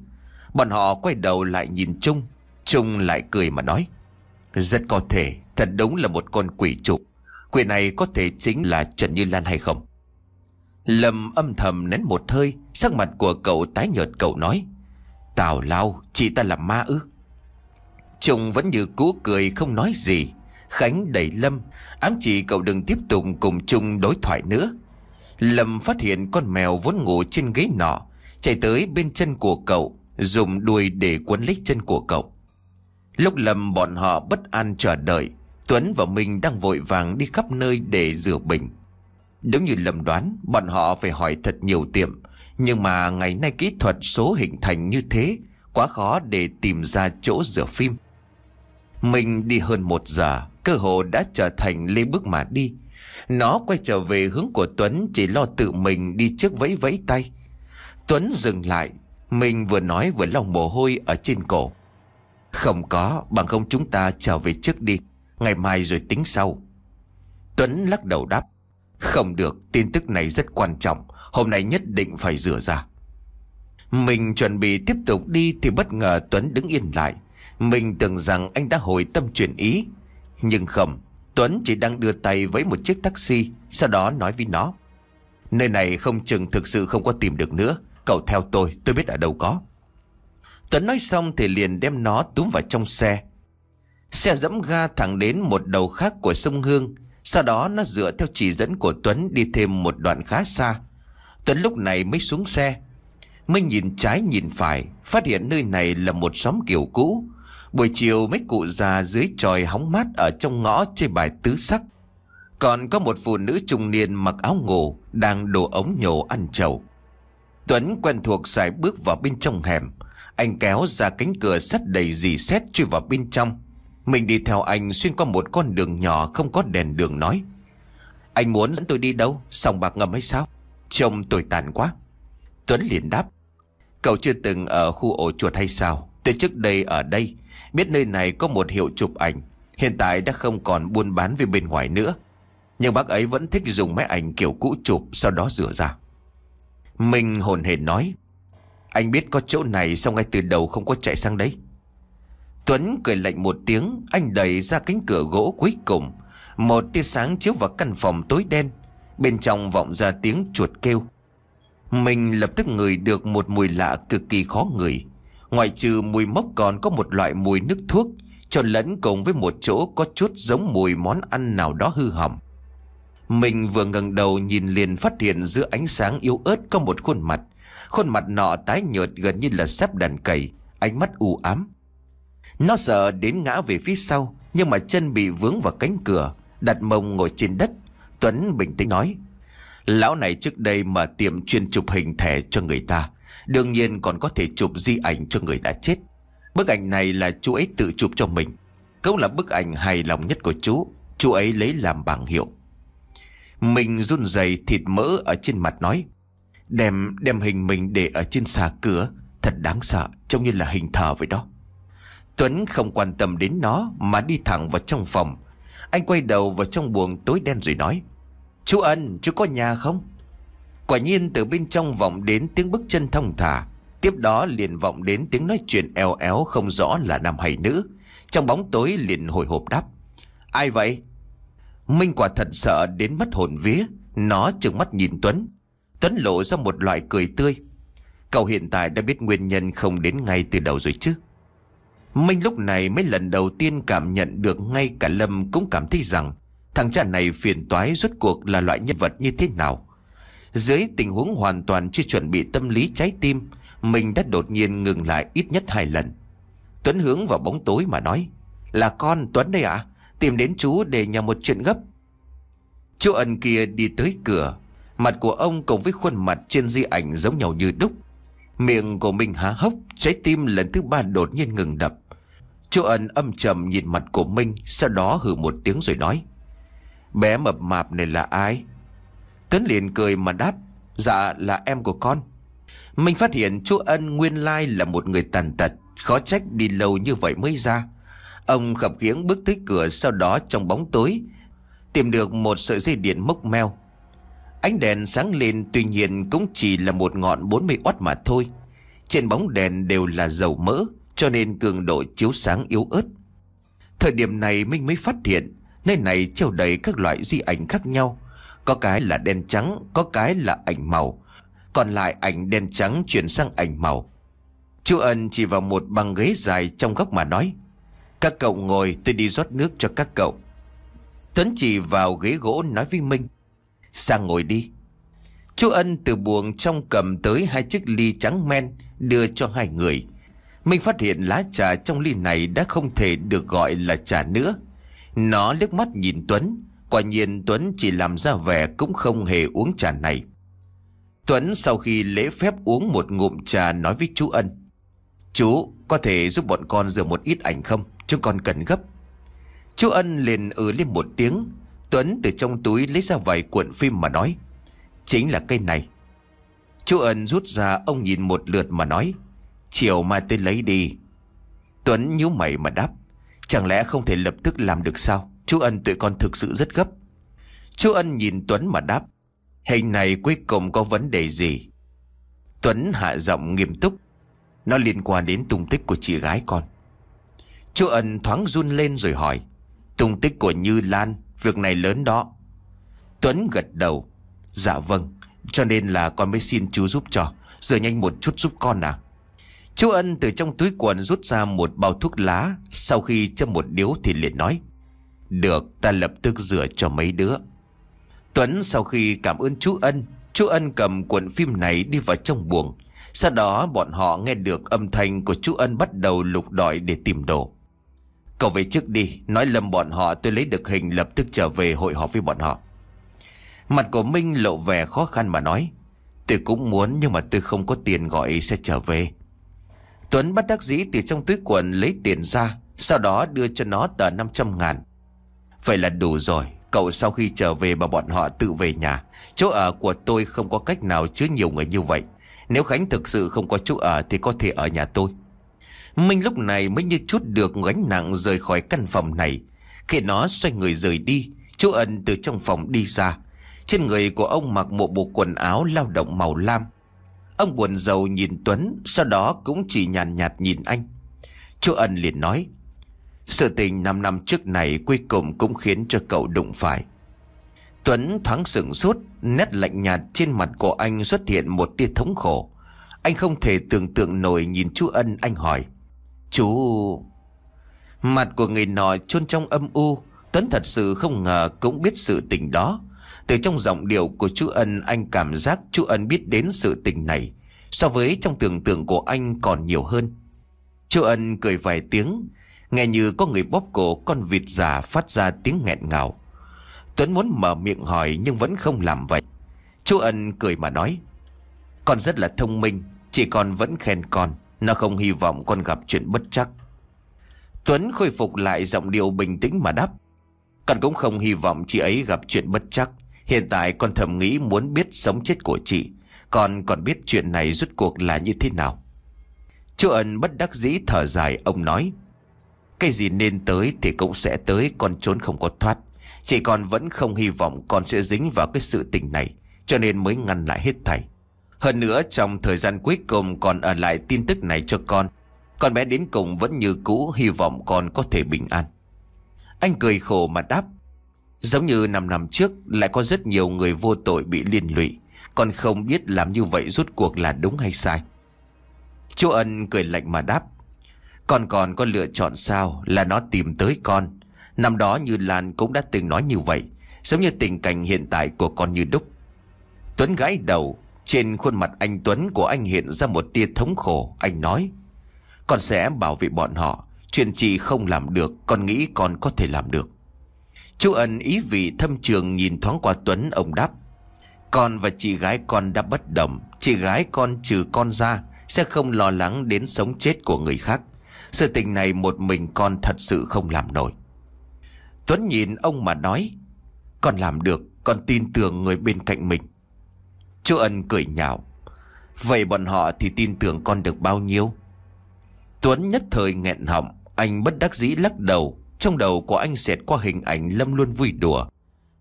Bọn họ quay đầu lại nhìn Trung. Trung lại cười mà nói, Rất có thể, Thật đúng là một con quỷ trụ. Quỷ này có thể chính là Trần Như Lan hay không? Lâm âm thầm nén một hơi, Sắc mặt của cậu tái nhợt, cậu nói, Tào lao, Chị ta là ma ư? Trung vẫn như cú cười, không nói gì. Khánh đẩy Lâm. Ám chỉ cậu đừng tiếp tục cùng Chung đối thoại nữa. Lâm phát hiện con mèo vốn ngủ trên ghế nọ, Chạy tới bên chân của cậu, Dùng đuôi để quấn lấy chân của cậu. Lúc Lâm bọn họ bất an chờ đợi, Tuấn và Minh đang vội vàng đi khắp nơi để rửa bình. Đúng như Lâm đoán, Bọn họ phải hỏi thật nhiều tiệm, Nhưng mà ngày nay kỹ thuật số hình thành như thế, Quá khó để tìm ra chỗ rửa phim. Mình đi hơn một giờ Cơ hồ đã trở thành lê bước mà đi. Nó quay trở về hướng của Tuấn Chỉ lo tự mình đi trước vẫy vẫy tay. Tuấn dừng lại, Mình vừa nói vừa lòng mồ hôi ở trên cổ. Không có, Bằng không chúng ta trở về trước đi, Ngày mai rồi tính sau. Tuấn lắc đầu đáp, Không được, tin tức này rất quan trọng, Hôm nay nhất định phải rửa ra. Mình chuẩn bị tiếp tục đi Thì bất ngờ Tuấn đứng yên lại. Mình tưởng rằng anh đã hồi tâm chuyển ý. Nhưng không, Tuấn chỉ đang đưa tay với một chiếc taxi, Sau đó nói với nó. Nơi này không chừng thực sự không có tìm được nữa, Cậu theo tôi tôi biết ở đâu có. Tuấn nói xong thì liền đem nó túm vào trong xe. Xe dẫm ga thẳng đến một đầu khác của sông Hương, Sau đó nó dựa theo chỉ dẫn của Tuấn đi thêm một đoạn khá xa. Tuấn lúc này mới xuống xe, Mới nhìn trái nhìn phải, Phát hiện nơi này là một xóm kiểu cũ Buổi chiều, mấy cụ già dưới tròi hóng mát ở trong ngõ chơi bài tứ sắc. Còn có một phụ nữ trung niên mặc áo ngủ đang đổ ống nhổ ăn trầu. Tuấn quen thuộc xài bước vào bên trong hẻm. Anh kéo ra cánh cửa sắt đầy dì xét chui vào bên trong. Mình đi theo anh xuyên qua một con đường nhỏ không có đèn đường nói. Anh muốn dẫn tôi đi đâu? Sòng bạc ngầm hay sao? Trông tồi tàn quá. Tuấn liền đáp. Cậu chưa từng ở khu ổ chuột hay sao? Tôi trước đây ở đây Biết nơi này có một hiệu chụp ảnh. Hiện tại đã không còn buôn bán về bên ngoài nữa. Nhưng bác ấy vẫn thích dùng máy ảnh kiểu cũ chụp, Sau đó rửa ra. Mình hồn hển nói, Anh biết có chỗ này sao ngay từ đầu không có chạy sang đấy? Tuấn cười lạnh một tiếng, Anh đẩy ra cánh cửa gỗ cuối cùng. Một tia sáng chiếu vào căn phòng tối đen. Bên trong vọng ra tiếng chuột kêu. Mình lập tức ngửi được một mùi lạ cực kỳ khó ngửi. Ngoài trừ mùi mốc còn có một loại mùi nước thuốc Trộn lẫn cùng với một chỗ có chút giống mùi món ăn nào đó hư hỏng. Mình vừa ngẩng đầu nhìn liền phát hiện giữa ánh sáng yếu ớt có một khuôn mặt. Khuôn mặt nọ tái nhợt gần như là sắp đàn cầy, Ánh mắt u ám. Nó sợ đến ngã về phía sau, Nhưng mà chân bị vướng vào cánh cửa, Đặt mông ngồi trên đất. Tuấn bình tĩnh nói, Lão này trước đây mở tiệm chuyên chụp hình thẻ cho người ta Đương nhiên còn có thể chụp di ảnh cho người đã chết. Bức ảnh này là chú ấy tự chụp cho mình, Cũng là bức ảnh hài lòng nhất của chú. Chú ấy lấy làm bảng hiệu. Mình run rẩy thịt mỡ ở trên mặt nói, Đem đem hình mình để ở trên xà cửa, Thật đáng sợ, Trông như là hình thờ vậy đó. Tuấn không quan tâm đến nó Mà đi thẳng vào trong phòng. Anh quay đầu vào trong buồng tối đen rồi nói, Chú Ân, chú có nhà không? Quả nhiên từ bên trong vọng đến tiếng bước chân thông thả. Tiếp đó liền vọng đến tiếng nói chuyện eo éo không rõ là nam hay nữ. Trong bóng tối liền hồi hộp đáp. Ai vậy? Minh quả thật sợ đến mất hồn vía. Nó trừng mắt nhìn Tuấn. Tuấn lộ ra một loại cười tươi. Cậu hiện tại đã biết nguyên nhân không đến ngay từ đầu rồi chứ? Minh lúc này mới lần đầu tiên cảm nhận được ngay cả Lâm cũng cảm thấy rằng Thằng cha này phiền toái rốt cuộc là loại nhân vật như thế nào. Dưới tình huống hoàn toàn chưa chuẩn bị tâm lý trái tim, Mình đã đột nhiên ngừng lại ít nhất hai lần. Tuấn hướng vào bóng tối mà nói, Là con Tuấn đây ạ, Tìm đến chú để nhờ một chuyện gấp. Chú ẩn kia đi tới cửa, Mặt của ông cùng với khuôn mặt trên di ảnh giống nhau như đúc. Miệng của mình há hốc, Trái tim lần thứ ba đột nhiên ngừng đập. Chú ẩn âm trầm nhìn mặt của Minh Sau đó hử một tiếng rồi nói, Bé mập mạp này là ai? Tuấn liền cười mà đáp Dạ là em của con. Mình phát hiện chú Ân nguyên lai là một người tàn tật, Khó trách đi lâu như vậy mới ra. Ông khập khiễng bước tới cửa Sau đó trong bóng tối, Tìm được một sợi dây điện mốc meo. Ánh đèn sáng lên Tuy nhiên cũng chỉ là một ngọn 40W mà thôi. Trên bóng đèn đều là dầu mỡ, Cho nên cường độ chiếu sáng yếu ớt. Thời điểm này Minh mới phát hiện, Nơi này treo đầy các loại di ảnh khác nhau. Có cái là đen trắng, Có cái là ảnh màu. Còn lại ảnh đen trắng chuyển sang ảnh màu. Chú Ân chỉ vào một băng ghế dài trong góc mà nói, Các cậu ngồi, tôi đi rót nước cho các cậu. Tuấn chỉ vào ghế gỗ nói với Minh, Sang ngồi đi. Chú Ân từ buồng trong cầm tới hai chiếc ly trắng men Đưa cho hai người. Minh phát hiện lá trà trong ly này đã không thể được gọi là trà nữa. Nó liếc mắt nhìn Tuấn Quả nhiên Tuấn chỉ làm ra vẻ cũng không hề uống trà này. Tuấn sau khi lễ phép uống một ngụm trà nói với chú Ân, Chú, có thể giúp bọn con rửa một ít ảnh không? Chúng con cần gấp. Chú Ân liền ừ lên một tiếng. Tuấn từ trong túi lấy ra vài cuộn phim mà nói, Chính là cây này. Chú Ân rút ra, ông nhìn một lượt mà nói, Chiều mai tôi lấy đi. Tuấn nhíu mày mà đáp, Chẳng lẽ không thể lập tức làm được sao? Chú Ân tụi con thực sự rất gấp. Chú Ân nhìn Tuấn mà đáp, Hình này cuối cùng có vấn đề gì? Tuấn hạ giọng nghiêm túc, Nó liên quan đến tung tích của chị gái con. Chú Ân thoáng run lên rồi hỏi, Tung tích của Như Lan, Việc này lớn đó. Tuấn gật đầu Dạ vâng Cho nên là con mới xin chú giúp cho, Giờ nhanh một chút giúp con à. Chú Ân từ trong túi quần rút ra một bao thuốc lá, Sau khi châm một điếu thì liền nói được, ta lập tức rửa cho mấy đứa. Tuấn sau khi cảm ơn chú Ân Chú Ân cầm cuộn phim này đi vào trong buồng. Sau đó, bọn họ nghe được âm thanh của chú Ân bắt đầu lục đòi để tìm đồ. Cậu về trước đi, Nói lầm bọn họ tôi lấy được hình lập tức trở về hội họp với bọn họ. Mặt của Minh lộ vẻ khó khăn mà nói, Tôi cũng muốn nhưng mà tôi không có tiền gọi xe trở về. Tuấn bắt đắc dĩ từ trong túi quần lấy tiền ra, Sau đó đưa cho nó tờ 500 ngàn. Vậy là đủ rồi Cậu sau khi trở về mà bọn họ tự về nhà. Chỗ ở của tôi không có cách nào chứa nhiều người như vậy. Nếu Khánh thực sự không có chỗ ở Thì có thể ở nhà tôi. Minh lúc này mới như chút được gánh nặng Rời khỏi căn phòng này. Khi nó xoay người rời đi Chú ẩn từ trong phòng đi ra. Trên người của ông mặc một bộ quần áo lao động màu lam. Ông buồn rầu nhìn Tuấn Sau đó cũng chỉ nhàn nhạt, nhạt nhìn anh. Chú Ân liền nói sự tình 5 năm trước này Cuối cùng cũng khiến cho cậu đụng phải. Tuấn thoáng sửng sốt, Nét lạnh nhạt trên mặt của anh xuất hiện một tia thống khổ. Anh không thể tưởng tượng nổi nhìn chú Ân, anh hỏi, Chú... Mặt của người nọ chôn trong âm u, Tuấn thật sự không ngờ cũng biết sự tình đó. Từ trong giọng điệu của chú Ân, anh cảm giác chú Ân biết đến sự tình này. So với trong tưởng tượng của anh còn nhiều hơn. Chú Ân cười vài tiếng Nghe như có người bóp cổ con vịt già phát ra tiếng nghẹn ngào. Tuấn muốn mở miệng hỏi nhưng vẫn không làm vậy. Chú Ân cười mà nói, Con rất là thông minh, Chỉ con vẫn khen con, Nó không hy vọng con gặp chuyện bất chắc. Tuấn khôi phục lại giọng điệu bình tĩnh mà đáp, Con cũng không hy vọng chị ấy gặp chuyện bất chắc. Hiện tại con thầm nghĩ muốn biết sống chết của chị. Con còn biết chuyện này rút cuộc là như thế nào. Chú ân bất đắc dĩ thở dài, ông nói cái gì nên tới thì cũng sẽ tới, Con trốn không có thoát. Chị con vẫn không hy vọng con sẽ dính vào cái sự tình này, Cho nên mới ngăn lại hết thảy. Hơn nữa, trong thời gian cuối cùng còn ở lại tin tức này cho con Con bé đến cùng vẫn như cũ hy vọng con có thể bình an. Anh cười khổ mà đáp, Giống như năm năm trước, lại có rất nhiều người vô tội bị liên lụy. Con không biết làm như vậy rút cuộc là đúng hay sai. Chú Ân cười lạnh mà đáp con còn có lựa chọn sao là nó tìm tới con. Năm đó như Lan cũng đã từng nói như vậy, Giống như tình cảnh hiện tại của con như đúc. Tuấn gãi đầu, Trên khuôn mặt anh Tuấn của anh hiện ra một tia thống khổ. Anh nói, Con sẽ bảo vệ bọn họ, Chuyện chị không làm được, Con nghĩ con có thể làm được. Chú ẩn ý vị thâm trường nhìn thoáng qua Tuấn, Ông đáp, Con và chị gái con đã bất đồng, Chị gái con trừ con ra Sẽ không lo lắng đến sống chết của người khác. Sự tình này một mình con thật sự không làm nổi. Tuấn nhìn ông mà nói, Con làm được, Con tin tưởng người bên cạnh mình. Chú Ân cười nhạo, Vậy bọn họ thì tin tưởng con được bao nhiêu? Tuấn nhất thời nghẹn họng, Anh bất đắc dĩ lắc đầu. Trong đầu của anh xẹt qua hình ảnh Lâm luôn vui đùa,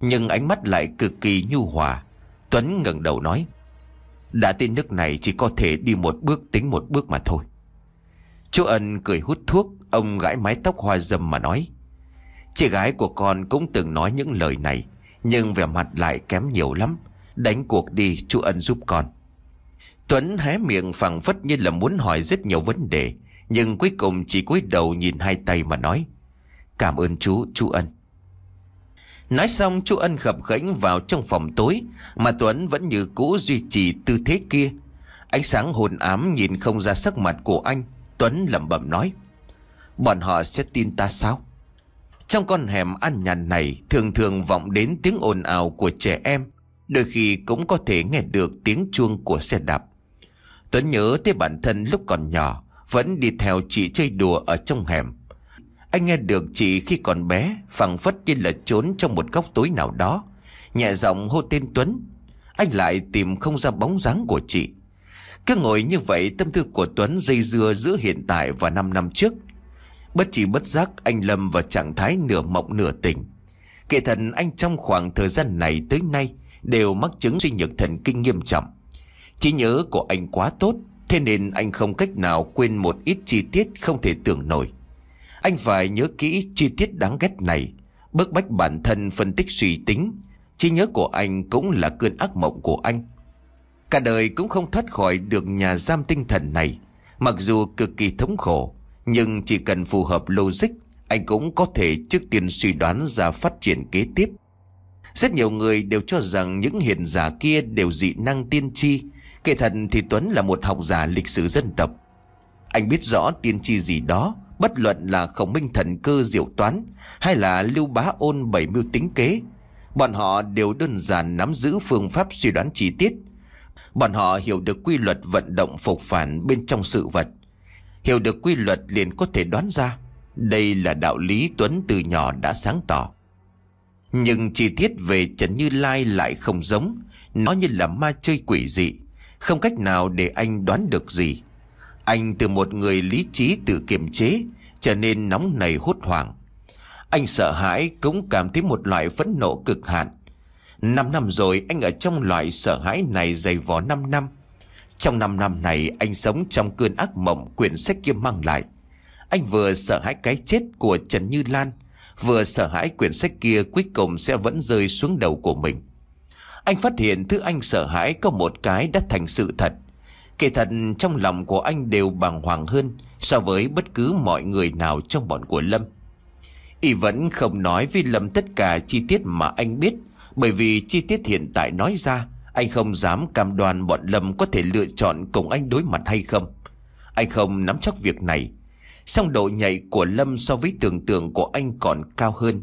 Nhưng ánh mắt lại cực kỳ nhu hòa. Tuấn ngẩng đầu nói, Đã tin nước này chỉ có thể đi một bước tính một bước mà thôi. Chú Ân cười hút thuốc Ông gãi mái tóc hoa dâm mà nói. Chị gái của con cũng từng nói những lời này Nhưng vẻ mặt lại kém nhiều lắm. Đánh cuộc đi chú Ân giúp con. Tuấn hé miệng phẳng phất như là muốn hỏi rất nhiều vấn đề Nhưng cuối cùng chỉ cúi đầu nhìn hai tay mà nói. Cảm ơn chú, chú Ân. Nói xong chú Ân khập khẽnh vào trong phòng tối Mà Tuấn vẫn như cũ duy trì tư thế kia. Ánh sáng hồn ám nhìn không ra sắc mặt của anh. Tuấn lẩm bẩm nói Bọn họ sẽ tin ta sao trong con hẻm ăn nhàn này thường thường vọng đến tiếng ồn ào của trẻ em, đôi khi cũng có thể nghe được tiếng chuông của xe đạp. Tuấn nhớ tới bản thân lúc còn nhỏ, vẫn đi theo chị chơi đùa ở trong hẻm. Anh nghe được chị khi còn bé, phẳng phất như là trốn trong một góc tối nào đó. Nhẹ giọng hô tên Tuấn, anh lại tìm không ra bóng dáng của chị. Cứ ngồi như vậy tâm tư của Tuấn dây dưa giữa hiện tại và 5 năm trước. Bất chỉ bất giác anh Lâm vào trạng thái nửa mộng nửa tỉnh. Kể thần anh trong khoảng thời gian này tới nay đều mắc chứng suy nhược thần kinh nghiêm trọng. Trí nhớ của anh quá tốt, thế nên anh không cách nào quên một ít chi tiết không thể tưởng nổi. Anh phải nhớ kỹ chi tiết đáng ghét này, bức bách bản thân phân tích suy tính. Trí nhớ của anh cũng là cơn ác mộng của anh. Cả đời cũng không thoát khỏi được nhà giam tinh thần này, mặc dù cực kỳ thống khổ, nhưng chỉ cần phù hợp logic Anh cũng có thể trước tiên suy đoán ra phát triển kế tiếp. Rất nhiều người đều cho rằng những hiền giả kia đều dị năng tiên tri. Kể thật thì Tuấn là một học giả lịch sử dân tộc. Anh biết rõ tiên tri gì đó Bất luận là khổng minh thần cơ diệu toán Hay là lưu bá ôn bảy mưu tính kế. Bọn họ đều đơn giản nắm giữ phương pháp suy đoán chi tiết Bọn họ hiểu được quy luật vận động phục phản bên trong sự vật. Hiểu được quy luật liền có thể đoán ra, Đây là đạo lý Tuấn từ nhỏ đã sáng tỏ. Nhưng chi tiết về Trần Như Lai lại không giống, Nó như là ma chơi quỷ dị, Không cách nào để anh đoán được gì. Anh từ một người lý trí tự kiềm chế, Trở nên nóng nảy hốt hoảng. Anh sợ hãi cũng cảm thấy một loại phẫn nộ cực hạn Năm năm rồi anh ở trong loại sợ hãi này dày vò năm năm trong 5 năm này anh sống trong cơn ác mộng quyển sách kia mang lại. Anh vừa sợ hãi cái chết của Trần Như Lan, vừa sợ hãi quyển sách kia cuối cùng sẽ vẫn rơi xuống đầu của mình. Anh phát hiện thứ anh sợ hãi có một cái đã thành sự thật. Kể thật trong lòng của anh đều bàng hoàng hơn so với bất cứ mọi người nào trong bọn của Lâm. Y vẫn không nói với Lâm tất cả chi tiết mà anh biết bởi vì chi tiết hiện tại nói ra Anh không dám cam đoan bọn Lâm có thể lựa chọn cùng anh đối mặt hay không. Anh không nắm chắc việc này. Song độ nhạy của Lâm so với tưởng tượng của anh còn cao hơn.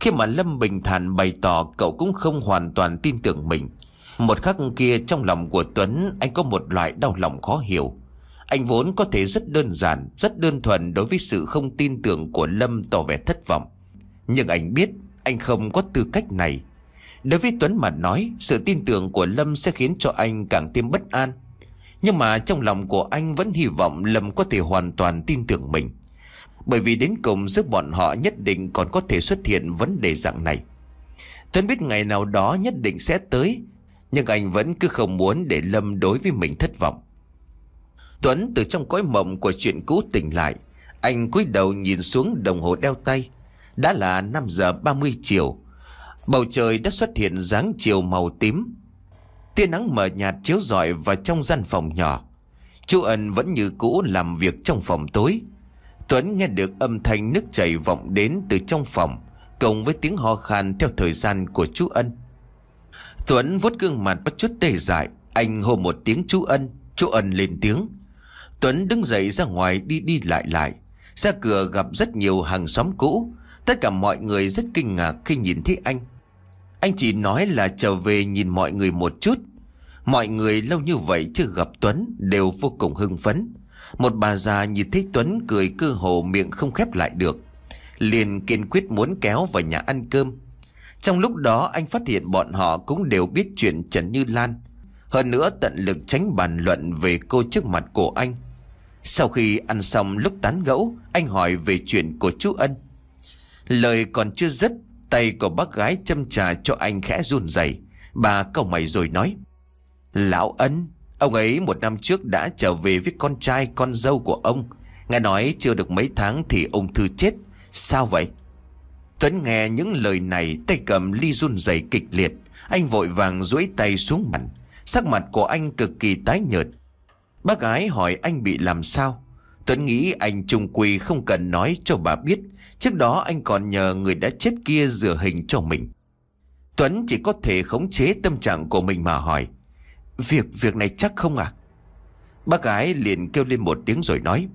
Khi mà Lâm bình thản bày tỏ cậu cũng không hoàn toàn tin tưởng mình. Một khắc kia trong lòng của Tuấn anh có một loại đau lòng khó hiểu. Anh vốn có thể rất đơn giản, rất đơn thuần đối với sự không tin tưởng của Lâm tỏ vẻ thất vọng. Nhưng anh biết anh không có tư cách này. Đối với Tuấn mà nói, Sự tin tưởng của Lâm sẽ khiến cho anh càng thêm bất an. Nhưng mà trong lòng của anh vẫn hy vọng Lâm có thể hoàn toàn tin tưởng mình. Bởi vì đến cùng giữa bọn họ nhất định còn có thể xuất hiện vấn đề dạng này. Tuấn biết ngày nào đó nhất định sẽ tới, Nhưng anh vẫn cứ không muốn để Lâm đối với mình thất vọng. Tuấn từ trong cõi mộng của chuyện cũ tỉnh lại, Anh cúi đầu nhìn xuống đồng hồ đeo tay. Đã là 5 giờ 30 chiều Bầu trời đã xuất hiện dáng chiều màu tím. Tia nắng mờ nhạt chiếu rọi vào trong gian phòng nhỏ. Chú ân vẫn như cũ làm việc trong phòng tối. Tuấn nghe được âm thanh nước chảy vọng đến từ trong phòng, Cộng với tiếng ho khan theo thời gian của chú ân. Tuấn vuốt gương mặt có chút tê dại, Anh hô một tiếng chú ân Chú ân lên tiếng. Tuấn đứng dậy ra ngoài đi đi lại lại. Ra cửa gặp rất nhiều hàng xóm cũ. Tất cả mọi người rất kinh ngạc khi nhìn thấy anh anh chỉ nói là trở về nhìn mọi người một chút. Mọi người lâu như vậy chưa gặp Tuấn Đều vô cùng hưng phấn. Một bà già nhìn thấy Tuấn cười cơ hồ miệng không khép lại được. Liền kiên quyết muốn kéo vào nhà ăn cơm. Trong lúc đó anh phát hiện bọn họ cũng đều biết chuyện Trần Như Lan. Hơn nữa tận lực tránh bàn luận về cô trước mặt của anh. Sau khi ăn xong lúc tán gẫu, Anh hỏi về chuyện của chú Ân. Lời còn chưa dứt Tay của bác gái châm trà cho anh khẽ run rẩy. Bà cầu mày rồi nói, Lão ân Ông ấy một năm trước đã trở về với con trai, con dâu của ông. Nghe nói chưa được mấy tháng thì ông thư chết. Sao vậy? Tuấn nghe những lời này, Tay cầm ly run rẩy kịch liệt. Anh vội vàng duỗi tay xuống mặt. Sắc mặt của anh cực kỳ tái nhợt. Bác gái hỏi anh bị làm sao. Tuấn nghĩ anh trung quỳ không cần nói cho bà biết. Trước đó anh còn nhờ người đã chết kia rửa hình cho mình. Tuấn chỉ có thể khống chế tâm trạng của mình mà hỏi. Việc, việc này chắc không à? Bác gái liền kêu lên một tiếng rồi nói.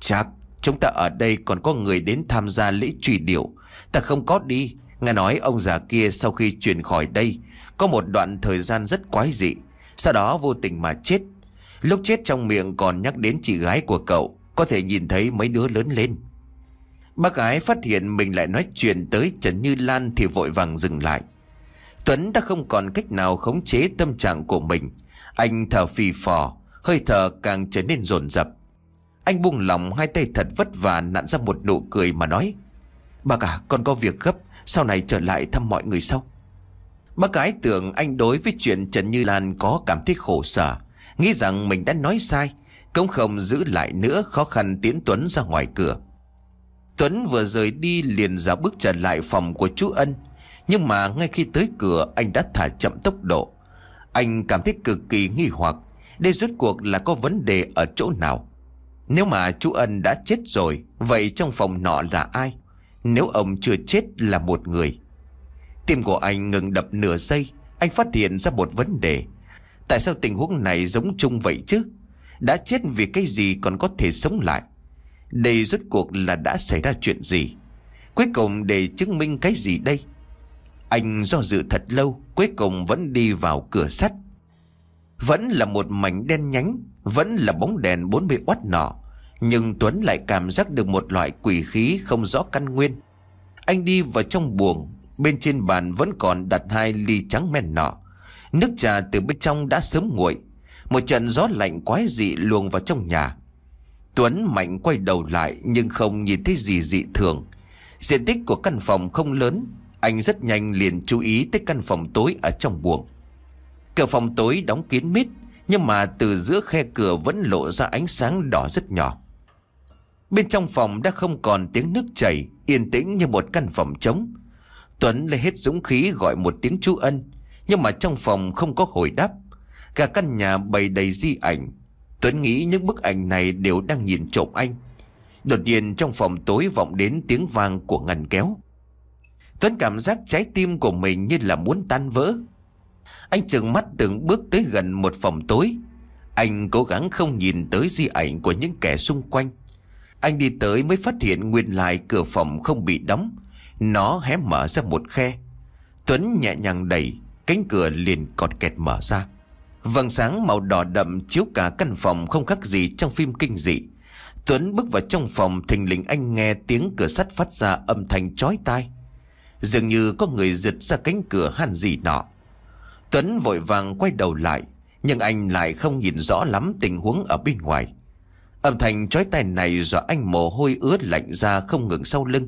Chắc, chúng ta ở đây còn có người đến tham gia lễ truy điệu. Ta không có đi. Nghe nói ông già kia sau khi chuyển khỏi đây, có một đoạn thời gian rất quái dị. Sau đó vô tình mà chết. Lúc chết trong miệng còn nhắc đến chị gái của cậu, có thể nhìn thấy mấy đứa lớn lên. Bác gái phát hiện mình lại nói chuyện tới Trần Như Lan thì vội vàng dừng lại. Tuấn đã không còn cách nào khống chế tâm trạng của mình. Anh thở phì phò, hơi thở càng trở nên rồn rập. Anh buông lòng hai tay thật vất vả nặn ra một nụ cười mà nói. Bác à, con có việc gấp, sau này trở lại thăm mọi người sau. Bác gái tưởng anh đối với chuyện Trần Như Lan có cảm thấy khổ sở, nghĩ rằng mình đã nói sai, cũng không giữ lại nữa khó khăn tiến Tuấn ra ngoài cửa. Tuấn vừa rời đi liền ra bước trở lại phòng của chú Ân. Nhưng mà ngay khi tới cửa, anh đã thả chậm tốc độ. Anh cảm thấy cực kỳ nghi hoặc, Đây rốt cuộc là có vấn đề ở chỗ nào? Nếu mà chú Ân đã chết rồi, Vậy trong phòng nọ là ai? Nếu ông chưa chết là một người. Tim của anh ngừng đập nửa giây, Anh phát hiện ra một vấn đề. Tại sao tình huống này giống chung vậy chứ? Đã chết vì cái gì còn có thể sống lại? Đây rốt cuộc là đã xảy ra chuyện gì? Cuối cùng để chứng minh cái gì đây? Anh do dự thật lâu, Cuối cùng vẫn đi vào cửa sắt. Vẫn là một mảnh đen nhánh, Vẫn là bóng đèn 40W nọ. Nhưng Tuấn lại cảm giác được một loại quỷ khí không rõ căn nguyên. Anh đi vào trong buồng, Bên trên bàn vẫn còn đặt hai ly trắng men nọ. Nước trà từ bên trong đã sớm nguội. Một trận gió lạnh quái dị luồng vào trong nhà. Tuấn mạnh quay đầu lại nhưng không nhìn thấy gì dị thường. Diện tích của căn phòng không lớn, anh rất nhanh liền chú ý tới căn phòng tối ở trong buồng. Cửa phòng tối đóng kín mít, nhưng mà từ giữa khe cửa vẫn lộ ra ánh sáng đỏ rất nhỏ. Bên trong phòng đã không còn tiếng nước chảy, yên tĩnh như một căn phòng trống. Tuấn lấy hết dũng khí gọi một tiếng chú ân, nhưng mà trong phòng không có hồi đáp. Cả căn nhà bày đầy di ảnh, Tuấn nghĩ những bức ảnh này đều đang nhìn trộm anh. Đột nhiên trong phòng tối vọng đến tiếng vang của ngăn kéo. Tuấn cảm giác trái tim của mình như là muốn tan vỡ. Anh chừng mắt từng bước tới gần một phòng tối Anh cố gắng không nhìn tới di ảnh của những kẻ xung quanh Anh đi tới mới phát hiện nguyên lại cửa phòng không bị đóng Nó hé mở ra một khe Tuấn nhẹ nhàng đẩy, Cánh cửa liền cọt kẹt mở ra Vầng sáng màu đỏ đậm chiếu cả căn phòng không khác gì trong phim kinh dị. Tuấn bước vào trong phòng, thình lình anh nghe tiếng cửa sắt phát ra âm thanh chói tai. Dường như có người giật ra cánh cửa hàn gì nọ. Tuấn vội vàng quay đầu lại, Nhưng anh lại không nhìn rõ lắm tình huống ở bên ngoài. Âm thanh chói tai này do anh mồ hôi ướt lạnh ra không ngừng sau lưng.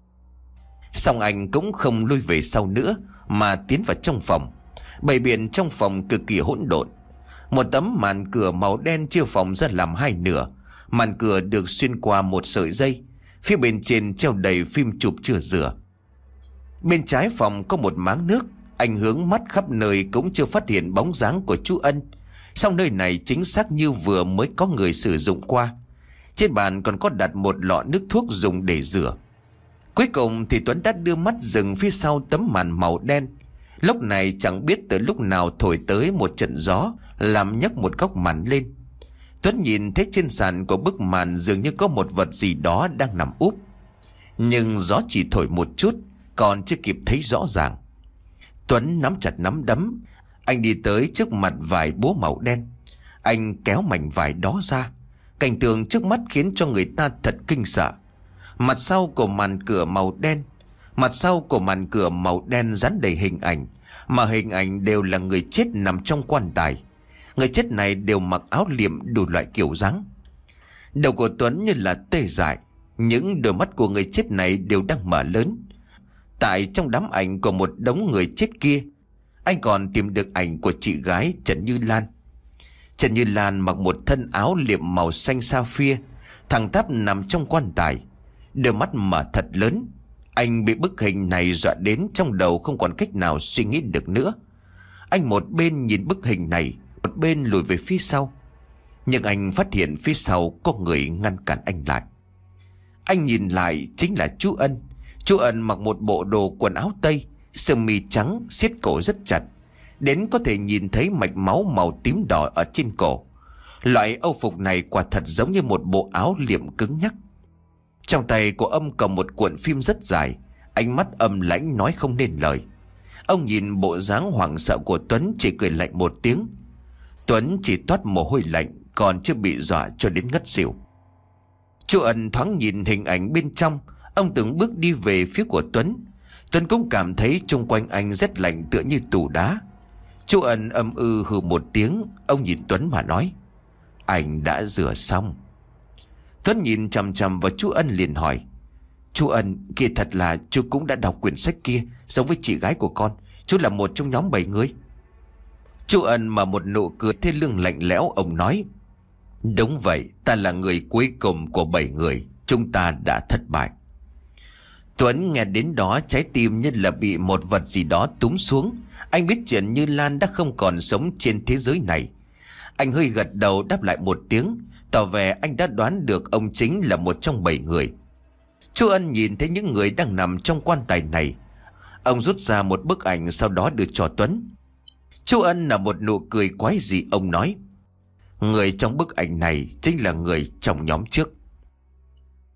Xong anh cũng không lui về sau nữa, Mà tiến vào trong phòng. Bày biện trong phòng cực kỳ hỗn độn. Một tấm màn cửa màu đen chia phòng ra làm hai nửa. Màn cửa được xuyên qua một sợi dây. Phía bên trên treo đầy phim chụp chưa rửa. Bên trái phòng có một máng nước. Anh hướng mắt khắp nơi cũng chưa phát hiện bóng dáng của chú Ân. Song nơi này chính xác như vừa mới có người sử dụng qua. Trên bàn còn có đặt một lọ nước thuốc dùng để rửa. Cuối cùng thì Tuấn đã đưa mắt dừng phía sau tấm màn màu đen. Lúc này chẳng biết từ lúc nào thổi tới một trận gió. Làm nhấc một góc màn lên. Tuấn nhìn thấy trên sàn của bức màn dường như có một vật gì đó đang nằm úp. Nhưng gió chỉ thổi một chút, Còn chưa kịp thấy rõ ràng. Tuấn nắm chặt nắm đấm. Anh đi tới trước mặt vải bố màu đen. Anh kéo mảnh vải đó ra. Cảnh tượng trước mắt khiến cho người ta thật kinh sợ. Mặt sau của màn cửa màu đen. Mặt sau của màn cửa màu đen dán đầy hình ảnh, Mà hình ảnh đều là người chết nằm trong quan tài. Người chết này đều mặc áo liệm đủ loại kiểu dáng. Đầu của Tuấn như là tê dại. Những đôi mắt của người chết này đều đang mở lớn. Tại trong đám ảnh của một đống người chết kia, Anh còn tìm được ảnh của chị gái Trần Như Lan. Trần Như Lan mặc một thân áo liệm màu xanh sa phia Thằng tháp nằm trong quan tài. Đôi mắt mở thật lớn. Anh bị bức hình này dọa đến trong đầu không còn cách nào suy nghĩ được nữa. Anh một bên nhìn bức hình này một bên lùi về phía sau. Nhưng anh phát hiện phía sau có người ngăn cản anh lại. Anh nhìn lại chính là chú Ân. Chú Ân mặc một bộ đồ quần áo tây, Sơ mi trắng, siết cổ rất chặt. Đến có thể nhìn thấy mạch máu màu tím đỏ ở trên cổ. Loại âu phục này quả thật giống như một bộ áo liệm cứng nhắc. Trong tay của Âm cầm một cuộn phim rất dài. Ánh mắt âm lãnh nói không nên lời. Ông nhìn bộ dáng hoảng sợ của Tuấn chỉ cười lạnh một tiếng. Tuấn chỉ toát mồ hôi lạnh, Còn chưa bị dọa cho đến ngất xỉu. Chú ẩn thoáng nhìn hình ảnh bên trong, Ông từng bước đi về phía của Tuấn. Tuấn cũng cảm thấy chung quanh anh rất lạnh tựa như tủ đá. Chú ẩn âm ư hừ một tiếng, Ông nhìn Tuấn mà nói, Anh đã rửa xong. Tuấn nhìn chằm chằm vào chú Ân liền hỏi Chú Ân kia thật là chú cũng đã đọc quyển sách kia, Giống với chị gái của con, Chú là một trong nhóm bảy người. Chú Ân mà một nụ cười thê lương lạnh lẽo, Ông nói, Đúng vậy, ta là người cuối cùng của bảy người, Chúng ta đã thất bại. Tuấn nghe đến đó, trái tim như là bị một vật gì đó túm xuống. Anh biết chuyện như Lan đã không còn sống trên thế giới này. Anh hơi gật đầu đáp lại một tiếng. Tỏ vẻ anh đã đoán được ông chính là một trong bảy người. Chú Ân nhìn thấy những người đang nằm trong quan tài này. Ông rút ra một bức ảnh sau đó đưa cho Tuấn. Chú Ân là một nụ cười quái dị, ông nói, Người trong bức ảnh này chính là người trong nhóm trước.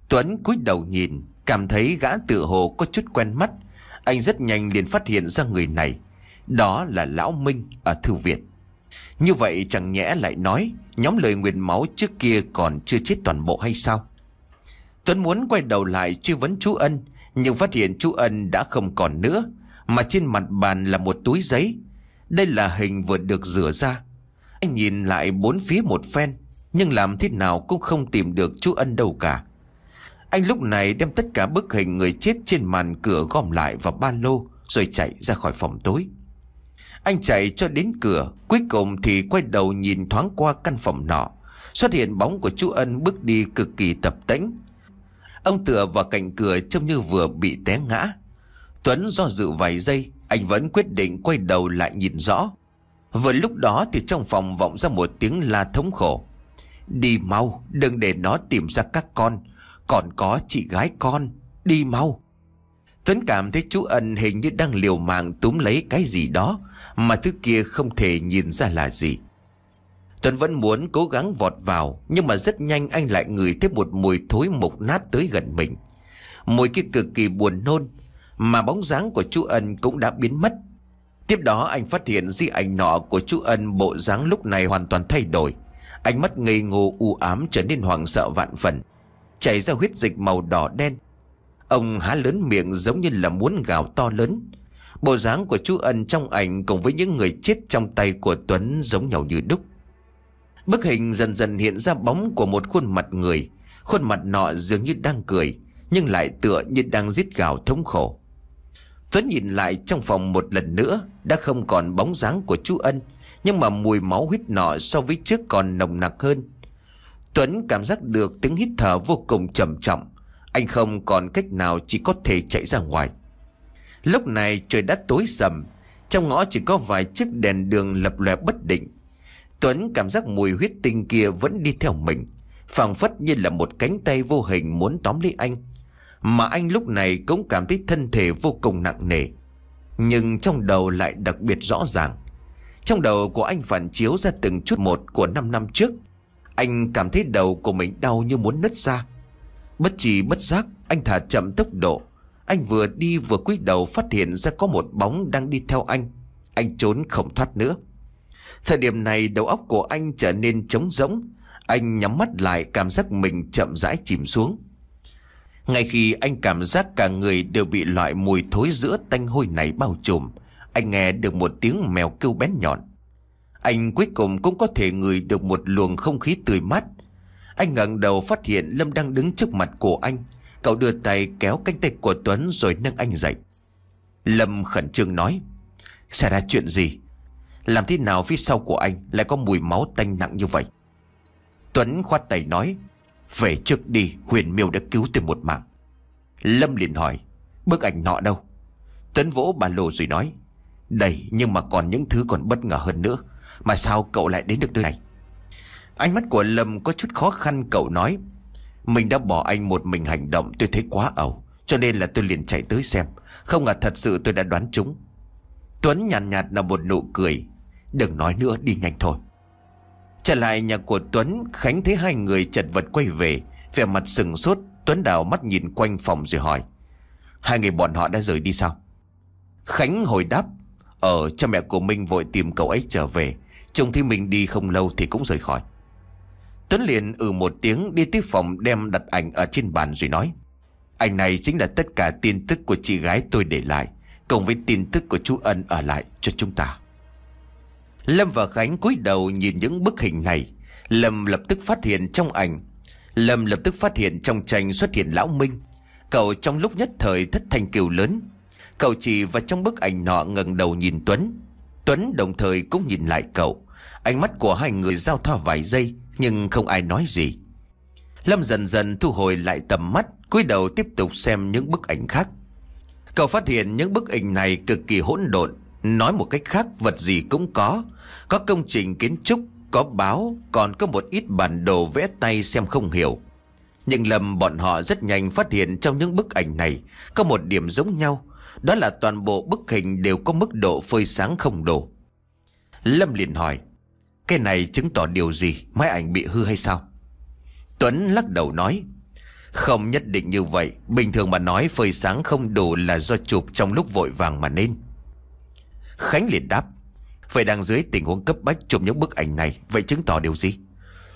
Tuấn cúi đầu nhìn, Cảm thấy gã tự hồ có chút quen mắt. Anh rất nhanh liền phát hiện ra người này. Đó là Lão Minh ở Thư viện. Như vậy chẳng nhẽ lại nói, Nhóm lời nguyện máu trước kia còn chưa chết toàn bộ hay sao? Tuấn muốn quay đầu lại truy vấn chú Ân, Nhưng phát hiện chú Ân đã không còn nữa, Mà trên mặt bàn là một túi giấy. Đây là hình vừa được rửa ra. Anh nhìn lại bốn phía một phen, Nhưng làm thế nào cũng không tìm được chú Ân đâu cả. Anh lúc này đem tất cả bức hình người chết trên màn cửa gom lại vào ba lô, Rồi chạy ra khỏi phòng tối. Anh chạy cho đến cửa, Cuối cùng thì quay đầu nhìn thoáng qua căn phòng nọ. Xuất hiện bóng của chú Ân bước đi cực kỳ tập tễnh. Ông tựa vào cạnh cửa trông như vừa bị té ngã. Tuấn do dự vài giây anh vẫn quyết định quay đầu lại nhìn rõ. Vừa lúc đó thì trong phòng vọng ra một tiếng la thống khổ. Đi mau, Đừng để nó tìm ra các con. Còn có chị gái con, Đi mau. Tuấn cảm thấy chú Ân hình như đang liều mạng túm lấy cái gì đó Mà thứ kia không thể nhìn ra là gì. Tuấn vẫn muốn cố gắng vọt vào, Nhưng mà rất nhanh anh lại ngửi thấy một mùi thối mục nát tới gần mình. Mùi kia cực kỳ buồn nôn mà bóng dáng của chú Ân cũng đã biến mất. Tiếp đó, anh phát hiện di ảnh nọ của chú Ân bộ dáng lúc này hoàn toàn thay đổi. Ánh mắt ngây ngô u ám trở nên hoảng sợ vạn phần, Chảy ra huyết dịch màu đỏ đen. Ông há lớn miệng giống như là muốn gào to lớn. Bộ dáng của chú Ân trong ảnh cùng với những người chết trong tay của Tuấn giống nhau như đúc. Bức hình dần dần hiện ra bóng của một khuôn mặt người. Khuôn mặt nọ dường như đang cười, Nhưng lại tựa như đang giết gào thống khổ. Tuấn nhìn lại trong phòng một lần nữa, Đã không còn bóng dáng của chú Ân, Nhưng mà mùi máu huyết nọ so với trước còn nồng nặc hơn. Tuấn cảm giác được tiếng hít thở vô cùng trầm trọng. Anh không còn cách nào chỉ có thể chạy ra ngoài. Lúc này trời đã tối sầm, Trong ngõ chỉ có vài chiếc đèn đường lập lòe bất định. Tuấn cảm giác mùi huyết tinh kia vẫn đi theo mình, phảng phất như là một cánh tay vô hình muốn tóm lấy anh. Mà anh lúc này cũng cảm thấy thân thể vô cùng nặng nề. Nhưng trong đầu lại đặc biệt rõ ràng. Trong đầu của anh phản chiếu ra từng chút một của 5 năm trước. Anh cảm thấy đầu của mình đau như muốn nứt ra. Bất chỉ bất giác, Anh thả chậm tốc độ. Anh vừa đi vừa cúi đầu phát hiện ra có một bóng đang đi theo anh. Anh trốn không thoát nữa. Thời điểm này đầu óc của anh trở nên trống rỗng. Anh nhắm mắt lại, cảm giác mình chậm rãi chìm xuống. Ngay khi anh cảm giác cả người đều bị loại mùi thối giữa tanh hôi này bao trùm, Anh nghe được một tiếng mèo kêu bén nhọn. Anh cuối cùng cũng có thể ngửi được một luồng không khí tươi mát. Anh ngẩng đầu phát hiện Lâm đang đứng trước mặt của anh. Cậu đưa tay kéo cánh tay của Tuấn rồi nâng anh dậy. Lâm khẩn trương nói, Xảy ra chuyện gì? Làm thế nào phía sau của anh lại có mùi máu tanh nặng như vậy? Tuấn khoát tay nói về trước đi Huyền miêu đã cứu tôi một mạng. Lâm liền hỏi Bức ảnh nọ đâu? Tấn vỗ bà lô rồi nói Đây nhưng mà còn những thứ còn bất ngờ hơn nữa. Mà sao cậu lại đến được nơi này? Ánh mắt của Lâm có chút khó khăn cậu nói Mình đã bỏ anh một mình hành động tôi thấy quá ẩu Cho nên là tôi liền chạy tới xem. Không ngờ thật sự tôi đã đoán chúng Tuấn nhàn nhạt, nhạt là một nụ cười Đừng nói nữa đi nhanh thôi. Trở lại nhà của Tuấn, Khánh thấy hai người chật vật quay về. Vẻ mặt sừng sốt, Tuấn đào mắt nhìn quanh phòng rồi hỏi, Hai người bọn họ đã rời đi sao? Khánh hồi đáp Ờ cha mẹ của Minh vội tìm cậu ấy trở về. Trông thấy mình đi không lâu thì cũng rời khỏi. Tuấn liền ừ một tiếng, đi tới phòng đem đặt ảnh ở trên bàn rồi nói, Ảnh này chính là tất cả tin tức của chị gái tôi để lại. Cộng với tin tức của chú Ân ở lại cho chúng ta. Lâm và Khánh cúi đầu nhìn những bức hình này. Lâm lập tức phát hiện trong ảnh. Lâm lập tức phát hiện trong tranh xuất hiện Lão Minh. Cậu trong lúc nhất thời thất thanh kiều lớn. Cậu chỉ vào trong bức ảnh nọ ngẩng đầu nhìn Tuấn. Tuấn đồng thời cũng nhìn lại cậu. Ánh mắt của hai người giao thoa vài giây, Nhưng không ai nói gì. Lâm dần dần thu hồi lại tầm mắt, cúi đầu tiếp tục xem những bức ảnh khác. Cậu phát hiện những bức ảnh này cực kỳ hỗn độn. Nói một cách khác, vật gì cũng có. Có công trình kiến trúc, Có báo, Còn có một ít bản đồ vẽ tay xem không hiểu. Nhưng lầm bọn họ rất nhanh phát hiện Trong những bức ảnh này Có một điểm giống nhau. Đó là toàn bộ bức hình đều có mức độ phơi sáng không đủ. Lâm liền hỏi, Cái này chứng tỏ điều gì? Máy ảnh bị hư hay sao? Tuấn lắc đầu nói, Không nhất định như vậy. Bình thường mà nói, phơi sáng không đủ Là do chụp trong lúc vội vàng mà nên. Khánh liền đáp, Vậy đang dưới tình huống cấp bách chụp những bức ảnh này, Vậy chứng tỏ điều gì?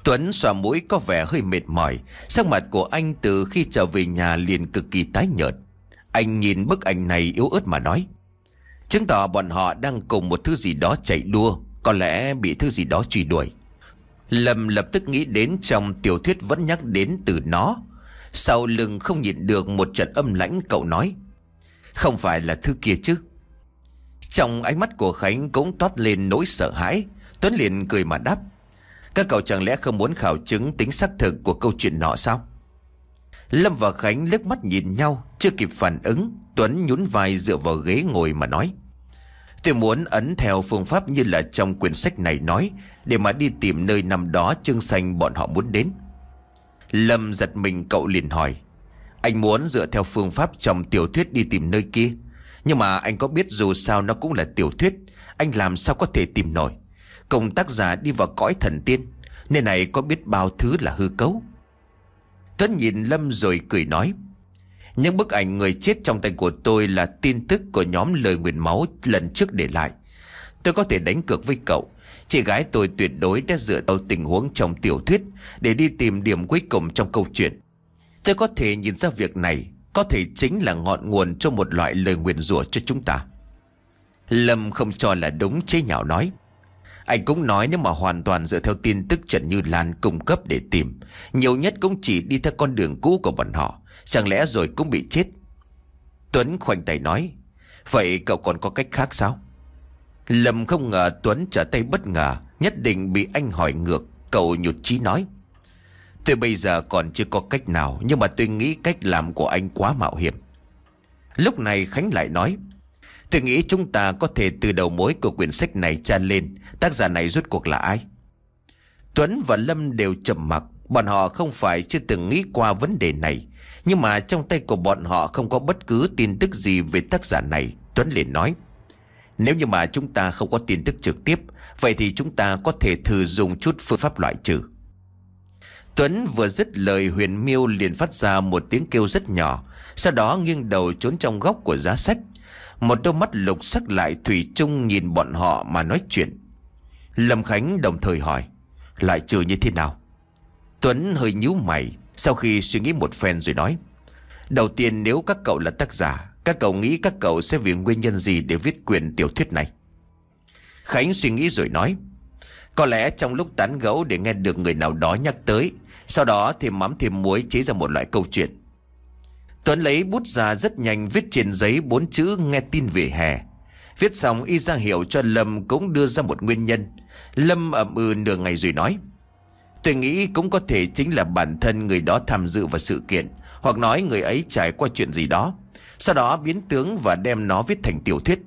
Tuấn xòa mũi có vẻ hơi mệt mỏi, Sắc mặt của anh từ khi trở về nhà liền cực kỳ tái nhợt. Anh nhìn bức ảnh này yếu ớt mà nói, Chứng tỏ bọn họ đang cùng một thứ gì đó chạy đua, Có lẽ bị thứ gì đó truy đuổi. Lâm lập tức nghĩ đến trong tiểu thuyết vẫn nhắc đến từ nó. Sau lưng không nhìn được một trận âm lãnh, cậu nói, Không phải là thứ kia chứ trong ánh mắt của Khánh cũng toát lên nỗi sợ hãi. Tuấn liền cười mà đáp, Các cậu chẳng lẽ không muốn khảo chứng tính xác thực của câu chuyện nọ sao? Lâm và Khánh liếc mắt nhìn nhau, Chưa kịp phản ứng, Tuấn nhún vai dựa vào ghế ngồi mà nói, Tôi muốn ấn theo phương pháp như là trong quyển sách này nói, Để mà đi tìm nơi nằm đó Trương xanh bọn họ muốn đến. Lâm giật mình, cậu liền hỏi, Anh muốn dựa theo phương pháp trong tiểu thuyết đi tìm nơi kia nhưng mà anh có biết dù sao nó cũng là tiểu thuyết, Anh làm sao có thể tìm nổi. Cùng tác giả đi vào cõi thần tiên Nên này có biết bao thứ là hư cấu. Tuấn nhìn Lâm rồi cười nói, Những bức ảnh người chết trong tay của tôi Là tin tức của nhóm lời nguyện máu lần trước để lại. Tôi có thể đánh cược với cậu. Chị gái tôi tuyệt đối đã dựa vào tình huống trong tiểu thuyết Để đi tìm điểm cuối cùng trong câu chuyện. Tôi có thể nhìn ra việc này. Có thể chính là ngọn nguồn cho một loại lời nguyền rủa cho chúng ta. Lâm không cho là đúng, chế nhạo nói. Anh cũng nói nếu mà hoàn toàn dựa theo tin tức Trần Như Lan cung cấp để tìm, Nhiều nhất cũng chỉ đi theo con đường cũ của bọn họ, Chẳng lẽ rồi cũng bị chết? Tuấn khoanh tay nói. Vậy cậu còn có cách khác sao? Lâm không ngờ Tuấn trở tay bất ngờ, Nhất định bị anh hỏi ngược, Cậu nhụt chí nói. Tôi bây giờ còn chưa có cách nào, Nhưng mà tôi nghĩ cách làm của anh quá mạo hiểm. Lúc này Khánh lại nói, Tôi nghĩ chúng ta có thể từ đầu mối của quyển sách này tra lên. Tác giả này rốt cuộc là ai? Tuấn và Lâm đều trầm mặc. Bọn họ không phải chưa từng nghĩ qua vấn đề này. Nhưng mà trong tay của bọn họ không có bất cứ tin tức gì về tác giả này. Tuấn liền nói, Nếu như mà chúng ta không có tin tức trực tiếp, Vậy thì chúng ta có thể thử dùng chút phương pháp loại trừ. Tuấn vừa dứt lời huyền miêu liền phát ra một tiếng kêu rất nhỏ, Sau đó nghiêng đầu trốn trong góc của giá sách. Một đôi mắt lục sắc lại thủy chung nhìn bọn họ mà nói chuyện. Lâm Khánh đồng thời hỏi, Lại trừ như thế nào? Tuấn hơi nhíu mày, Sau khi suy nghĩ một phen rồi nói, Đầu tiên nếu các cậu là tác giả, Các cậu nghĩ các cậu sẽ vì nguyên nhân gì để viết quyền tiểu thuyết này? Khánh suy nghĩ rồi nói, Có lẽ trong lúc tán gẫu để nghe được người nào đó nhắc tới sau đó thêm mắm thêm muối chế ra một loại câu chuyện. Tuấn lấy bút ra rất nhanh, viết trên giấy bốn chữ nghe tin về hè. Viết xong, y ra hiệu cho Lâm cũng đưa ra một nguyên nhân. Lâm ậm ừ nửa ngày rồi nói, Tôi nghĩ cũng có thể chính là bản thân người đó tham dự vào sự kiện, Hoặc nói người ấy trải qua chuyện gì đó. Sau đó biến tướng và đem nó viết thành tiểu thuyết.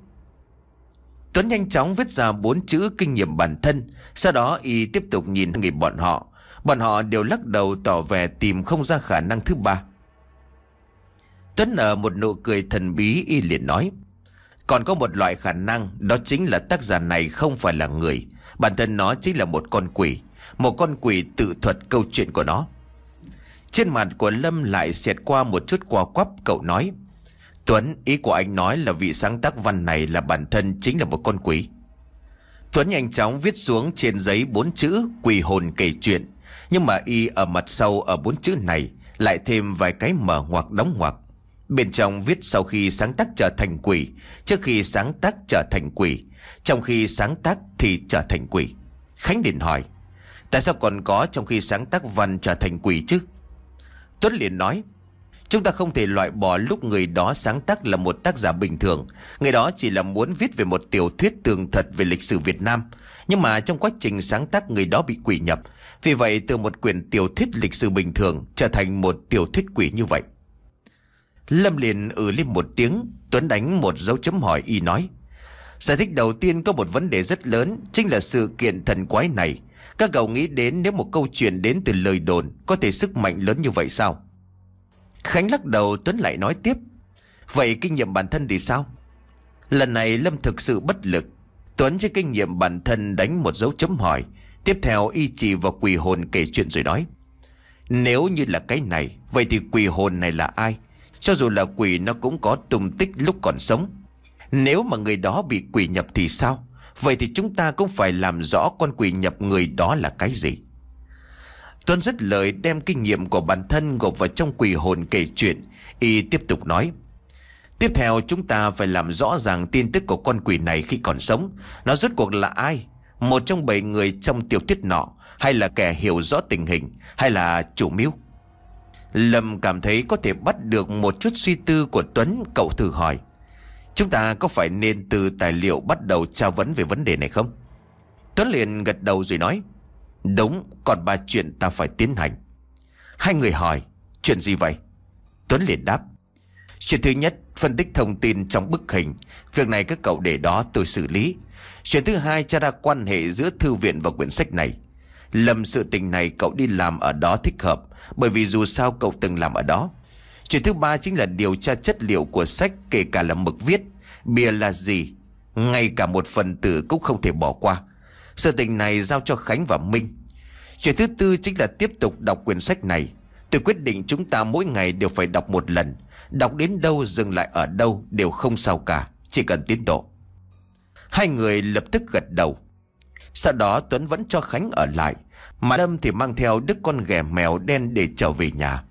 Tuấn nhanh chóng viết ra bốn chữ kinh nghiệm bản thân, Sau đó y tiếp tục nhìn người bọn họ. Bọn họ đều lắc đầu tỏ vẻ tìm không ra khả năng thứ ba. Tuấn ở một nụ cười thần bí, y liền nói, Còn có một loại khả năng, Đó chính là tác giả này không phải là người. Bản thân nó chính là một con quỷ, Một con quỷ tự thuật câu chuyện của nó. Trên mặt của Lâm lại xẹt qua một chút qua quắp, Cậu nói, Tuấn, ý của anh nói là vị sáng tác văn này Là bản thân chính là một con quỷ. Tuấn nhanh chóng viết xuống trên giấy bốn chữ Quỷ hồn kể chuyện nhưng mà y ở mặt sau ở bốn chữ này Lại thêm vài cái mở ngoặc đóng ngoặc. Bên trong viết sau khi sáng tác trở thành quỷ, Trước khi sáng tác trở thành quỷ, Trong khi sáng tác thì trở thành quỷ. Khánh liền hỏi, Tại sao còn có trong khi sáng tác văn trở thành quỷ chứ? Tuấn liền nói, Chúng ta không thể loại bỏ lúc người đó sáng tác là một tác giả bình thường. Người đó chỉ là muốn viết về một tiểu thuyết tường thật về lịch sử Việt Nam. Nhưng mà trong quá trình sáng tác người đó bị quỷ nhập vì vậy từ một quyển tiểu thuyết lịch sử bình thường trở thành một tiểu thuyết quỷ như vậy. Lâm liền ừ lên một tiếng, Tuấn đánh một dấu chấm hỏi y nói. Giải thích đầu tiên có một vấn đề rất lớn, chính là sự kiện thần quái này. Các cậu nghĩ đến nếu một câu chuyện đến từ lời đồn có thể sức mạnh lớn như vậy sao? Khánh lắc đầu Tuấn lại nói tiếp. Vậy kinh nghiệm bản thân thì sao? Lần này Lâm thực sự bất lực. Tuấn trên kinh nghiệm bản thân đánh một dấu chấm hỏi. Tiếp theo, y chỉ vào quỷ hồn kể chuyện rồi nói. Nếu như là cái này, Vậy thì quỷ hồn này là ai? Cho dù là quỷ, nó cũng có tung tích lúc còn sống. Nếu mà người đó bị quỷ nhập thì sao? Vậy thì chúng ta cũng phải làm rõ con quỷ nhập người đó là cái gì. Tuấn rất lời, đem kinh nghiệm của bản thân gộp vào trong quỷ hồn kể chuyện. Y tiếp tục nói. Tiếp theo chúng ta phải làm rõ ràng tin tức của con quỷ này khi còn sống. Nó rốt cuộc là ai? Một trong bảy người trong tiểu thuyết nọ Hay là kẻ hiểu rõ tình hình Hay là chủ mưu? Lâm cảm thấy có thể bắt được một chút suy tư của Tuấn Cậu thử hỏi. Chúng ta có phải nên từ tài liệu bắt đầu tra vấn về vấn đề này không? Tuấn liền gật đầu rồi nói Đúng, còn ba chuyện ta phải tiến hành. Hai người hỏi Chuyện gì vậy? Tuấn liền đáp Chuyện thứ nhất, phân tích thông tin trong bức hình Việc này các cậu để đó tôi xử lý Chuyện thứ hai tra ra quan hệ giữa thư viện và quyển sách này. Lầm sự tình này cậu đi làm ở đó thích hợp, bởi vì dù sao cậu từng làm ở đó. Chuyện thứ ba chính là điều tra chất liệu của sách kể cả là mực viết. Bìa là gì? Ngay cả một phần tử cũng không thể bỏ qua. Sự tình này giao cho Khánh và Minh. Chuyện thứ tư chính là tiếp tục đọc quyển sách này. Tôi quyết định chúng ta mỗi ngày đều phải đọc một lần. Đọc đến đâu dừng lại ở đâu đều không sao cả. Chỉ cần tiến độ. Hai người lập tức gật đầu. Sau đó Tuấn vẫn cho Khánh ở lại. Mà Lâm thì mang theo đứa con ghẻ mèo đen để trở về nhà.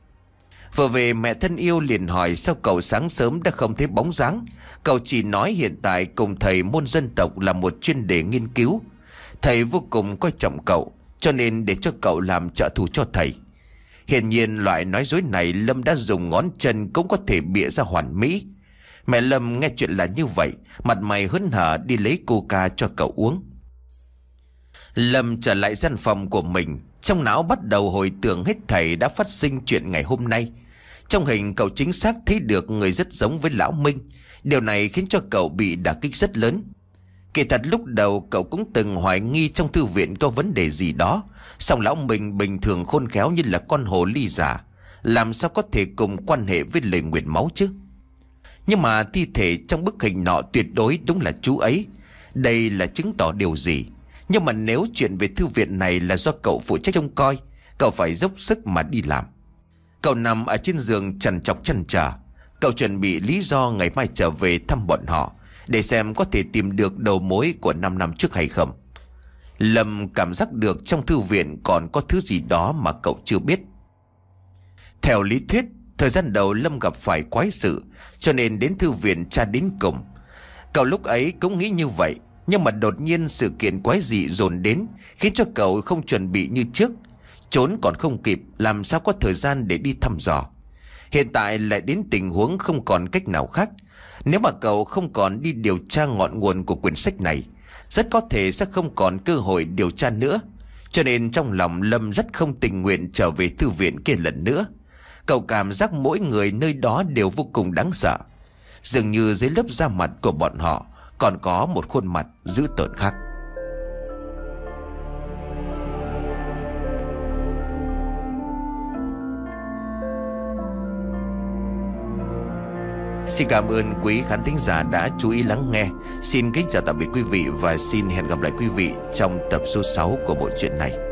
Vừa về mẹ thân yêu liền hỏi sao cậu sáng sớm đã không thấy bóng dáng. Cậu chỉ nói hiện tại cùng thầy môn dân tộc là một chuyên đề nghiên cứu. Thầy vô cùng coi trọng cậu, cho nên để cho cậu làm trợ thủ cho thầy. Hiển nhiên loại nói dối này Lâm đã dùng ngón chân cũng có thể bịa ra hoàn mỹ. Mẹ Lâm nghe chuyện là như vậy, mặt mày hớn hở đi lấy coca cho cậu uống. Lâm trở lại gian phòng của mình, trong não bắt đầu hồi tưởng hết thầy đã phát sinh chuyện ngày hôm nay. Trong hình cậu chính xác thấy được người rất giống với Lão Minh. Điều này khiến cho cậu bị đả kích rất lớn. Kỳ thật lúc đầu cậu cũng từng hoài nghi trong thư viện có vấn đề gì đó. Xong Lão mình bình thường khôn khéo như là con hồ ly giả. Làm sao có thể cùng quan hệ với lời nguyện máu chứ? Nhưng mà thi thể trong bức hình nọ tuyệt đối đúng là chú ấy. Đây là chứng tỏ điều gì? Nhưng mà nếu chuyện về thư viện này là do cậu phụ trách trông coi, cậu phải dốc sức mà đi làm. Cậu nằm ở trên giường trần chọc chân trở. Cậu chuẩn bị lý do ngày mai trở về thăm bọn họ, để xem có thể tìm được đầu mối của 5 năm trước hay không. Lâm cảm giác được trong thư viện còn có thứ gì đó mà cậu chưa biết. Theo lý thuyết, thời gian đầu Lâm gặp phải quái sự, cho nên đến thư viện tra đến cùng. Cậu lúc ấy cũng nghĩ như vậy, nhưng mà đột nhiên sự kiện quái dị dồn đến Khiến cho cậu không chuẩn bị như trước Trốn còn không kịp Làm sao có thời gian để đi thăm dò Hiện tại lại đến tình huống không còn cách nào khác Nếu mà cậu không còn đi điều tra ngọn nguồn của quyển sách này rất có thể sẽ không còn cơ hội điều tra nữa. Cho nên trong lòng Lâm rất không tình nguyện trở về thư viện kia lần nữa. Cậu cảm giác mỗi người nơi đó đều vô cùng đáng sợ. Dường như dưới lớp da mặt của bọn họ còn có một khuôn mặt dữ tợn khác. Xin cảm ơn quý khán thính giả đã chú ý lắng nghe. Xin kính chào tạm biệt quý vị Và xin hẹn gặp lại quý vị trong tập số 6 của bộ truyện này.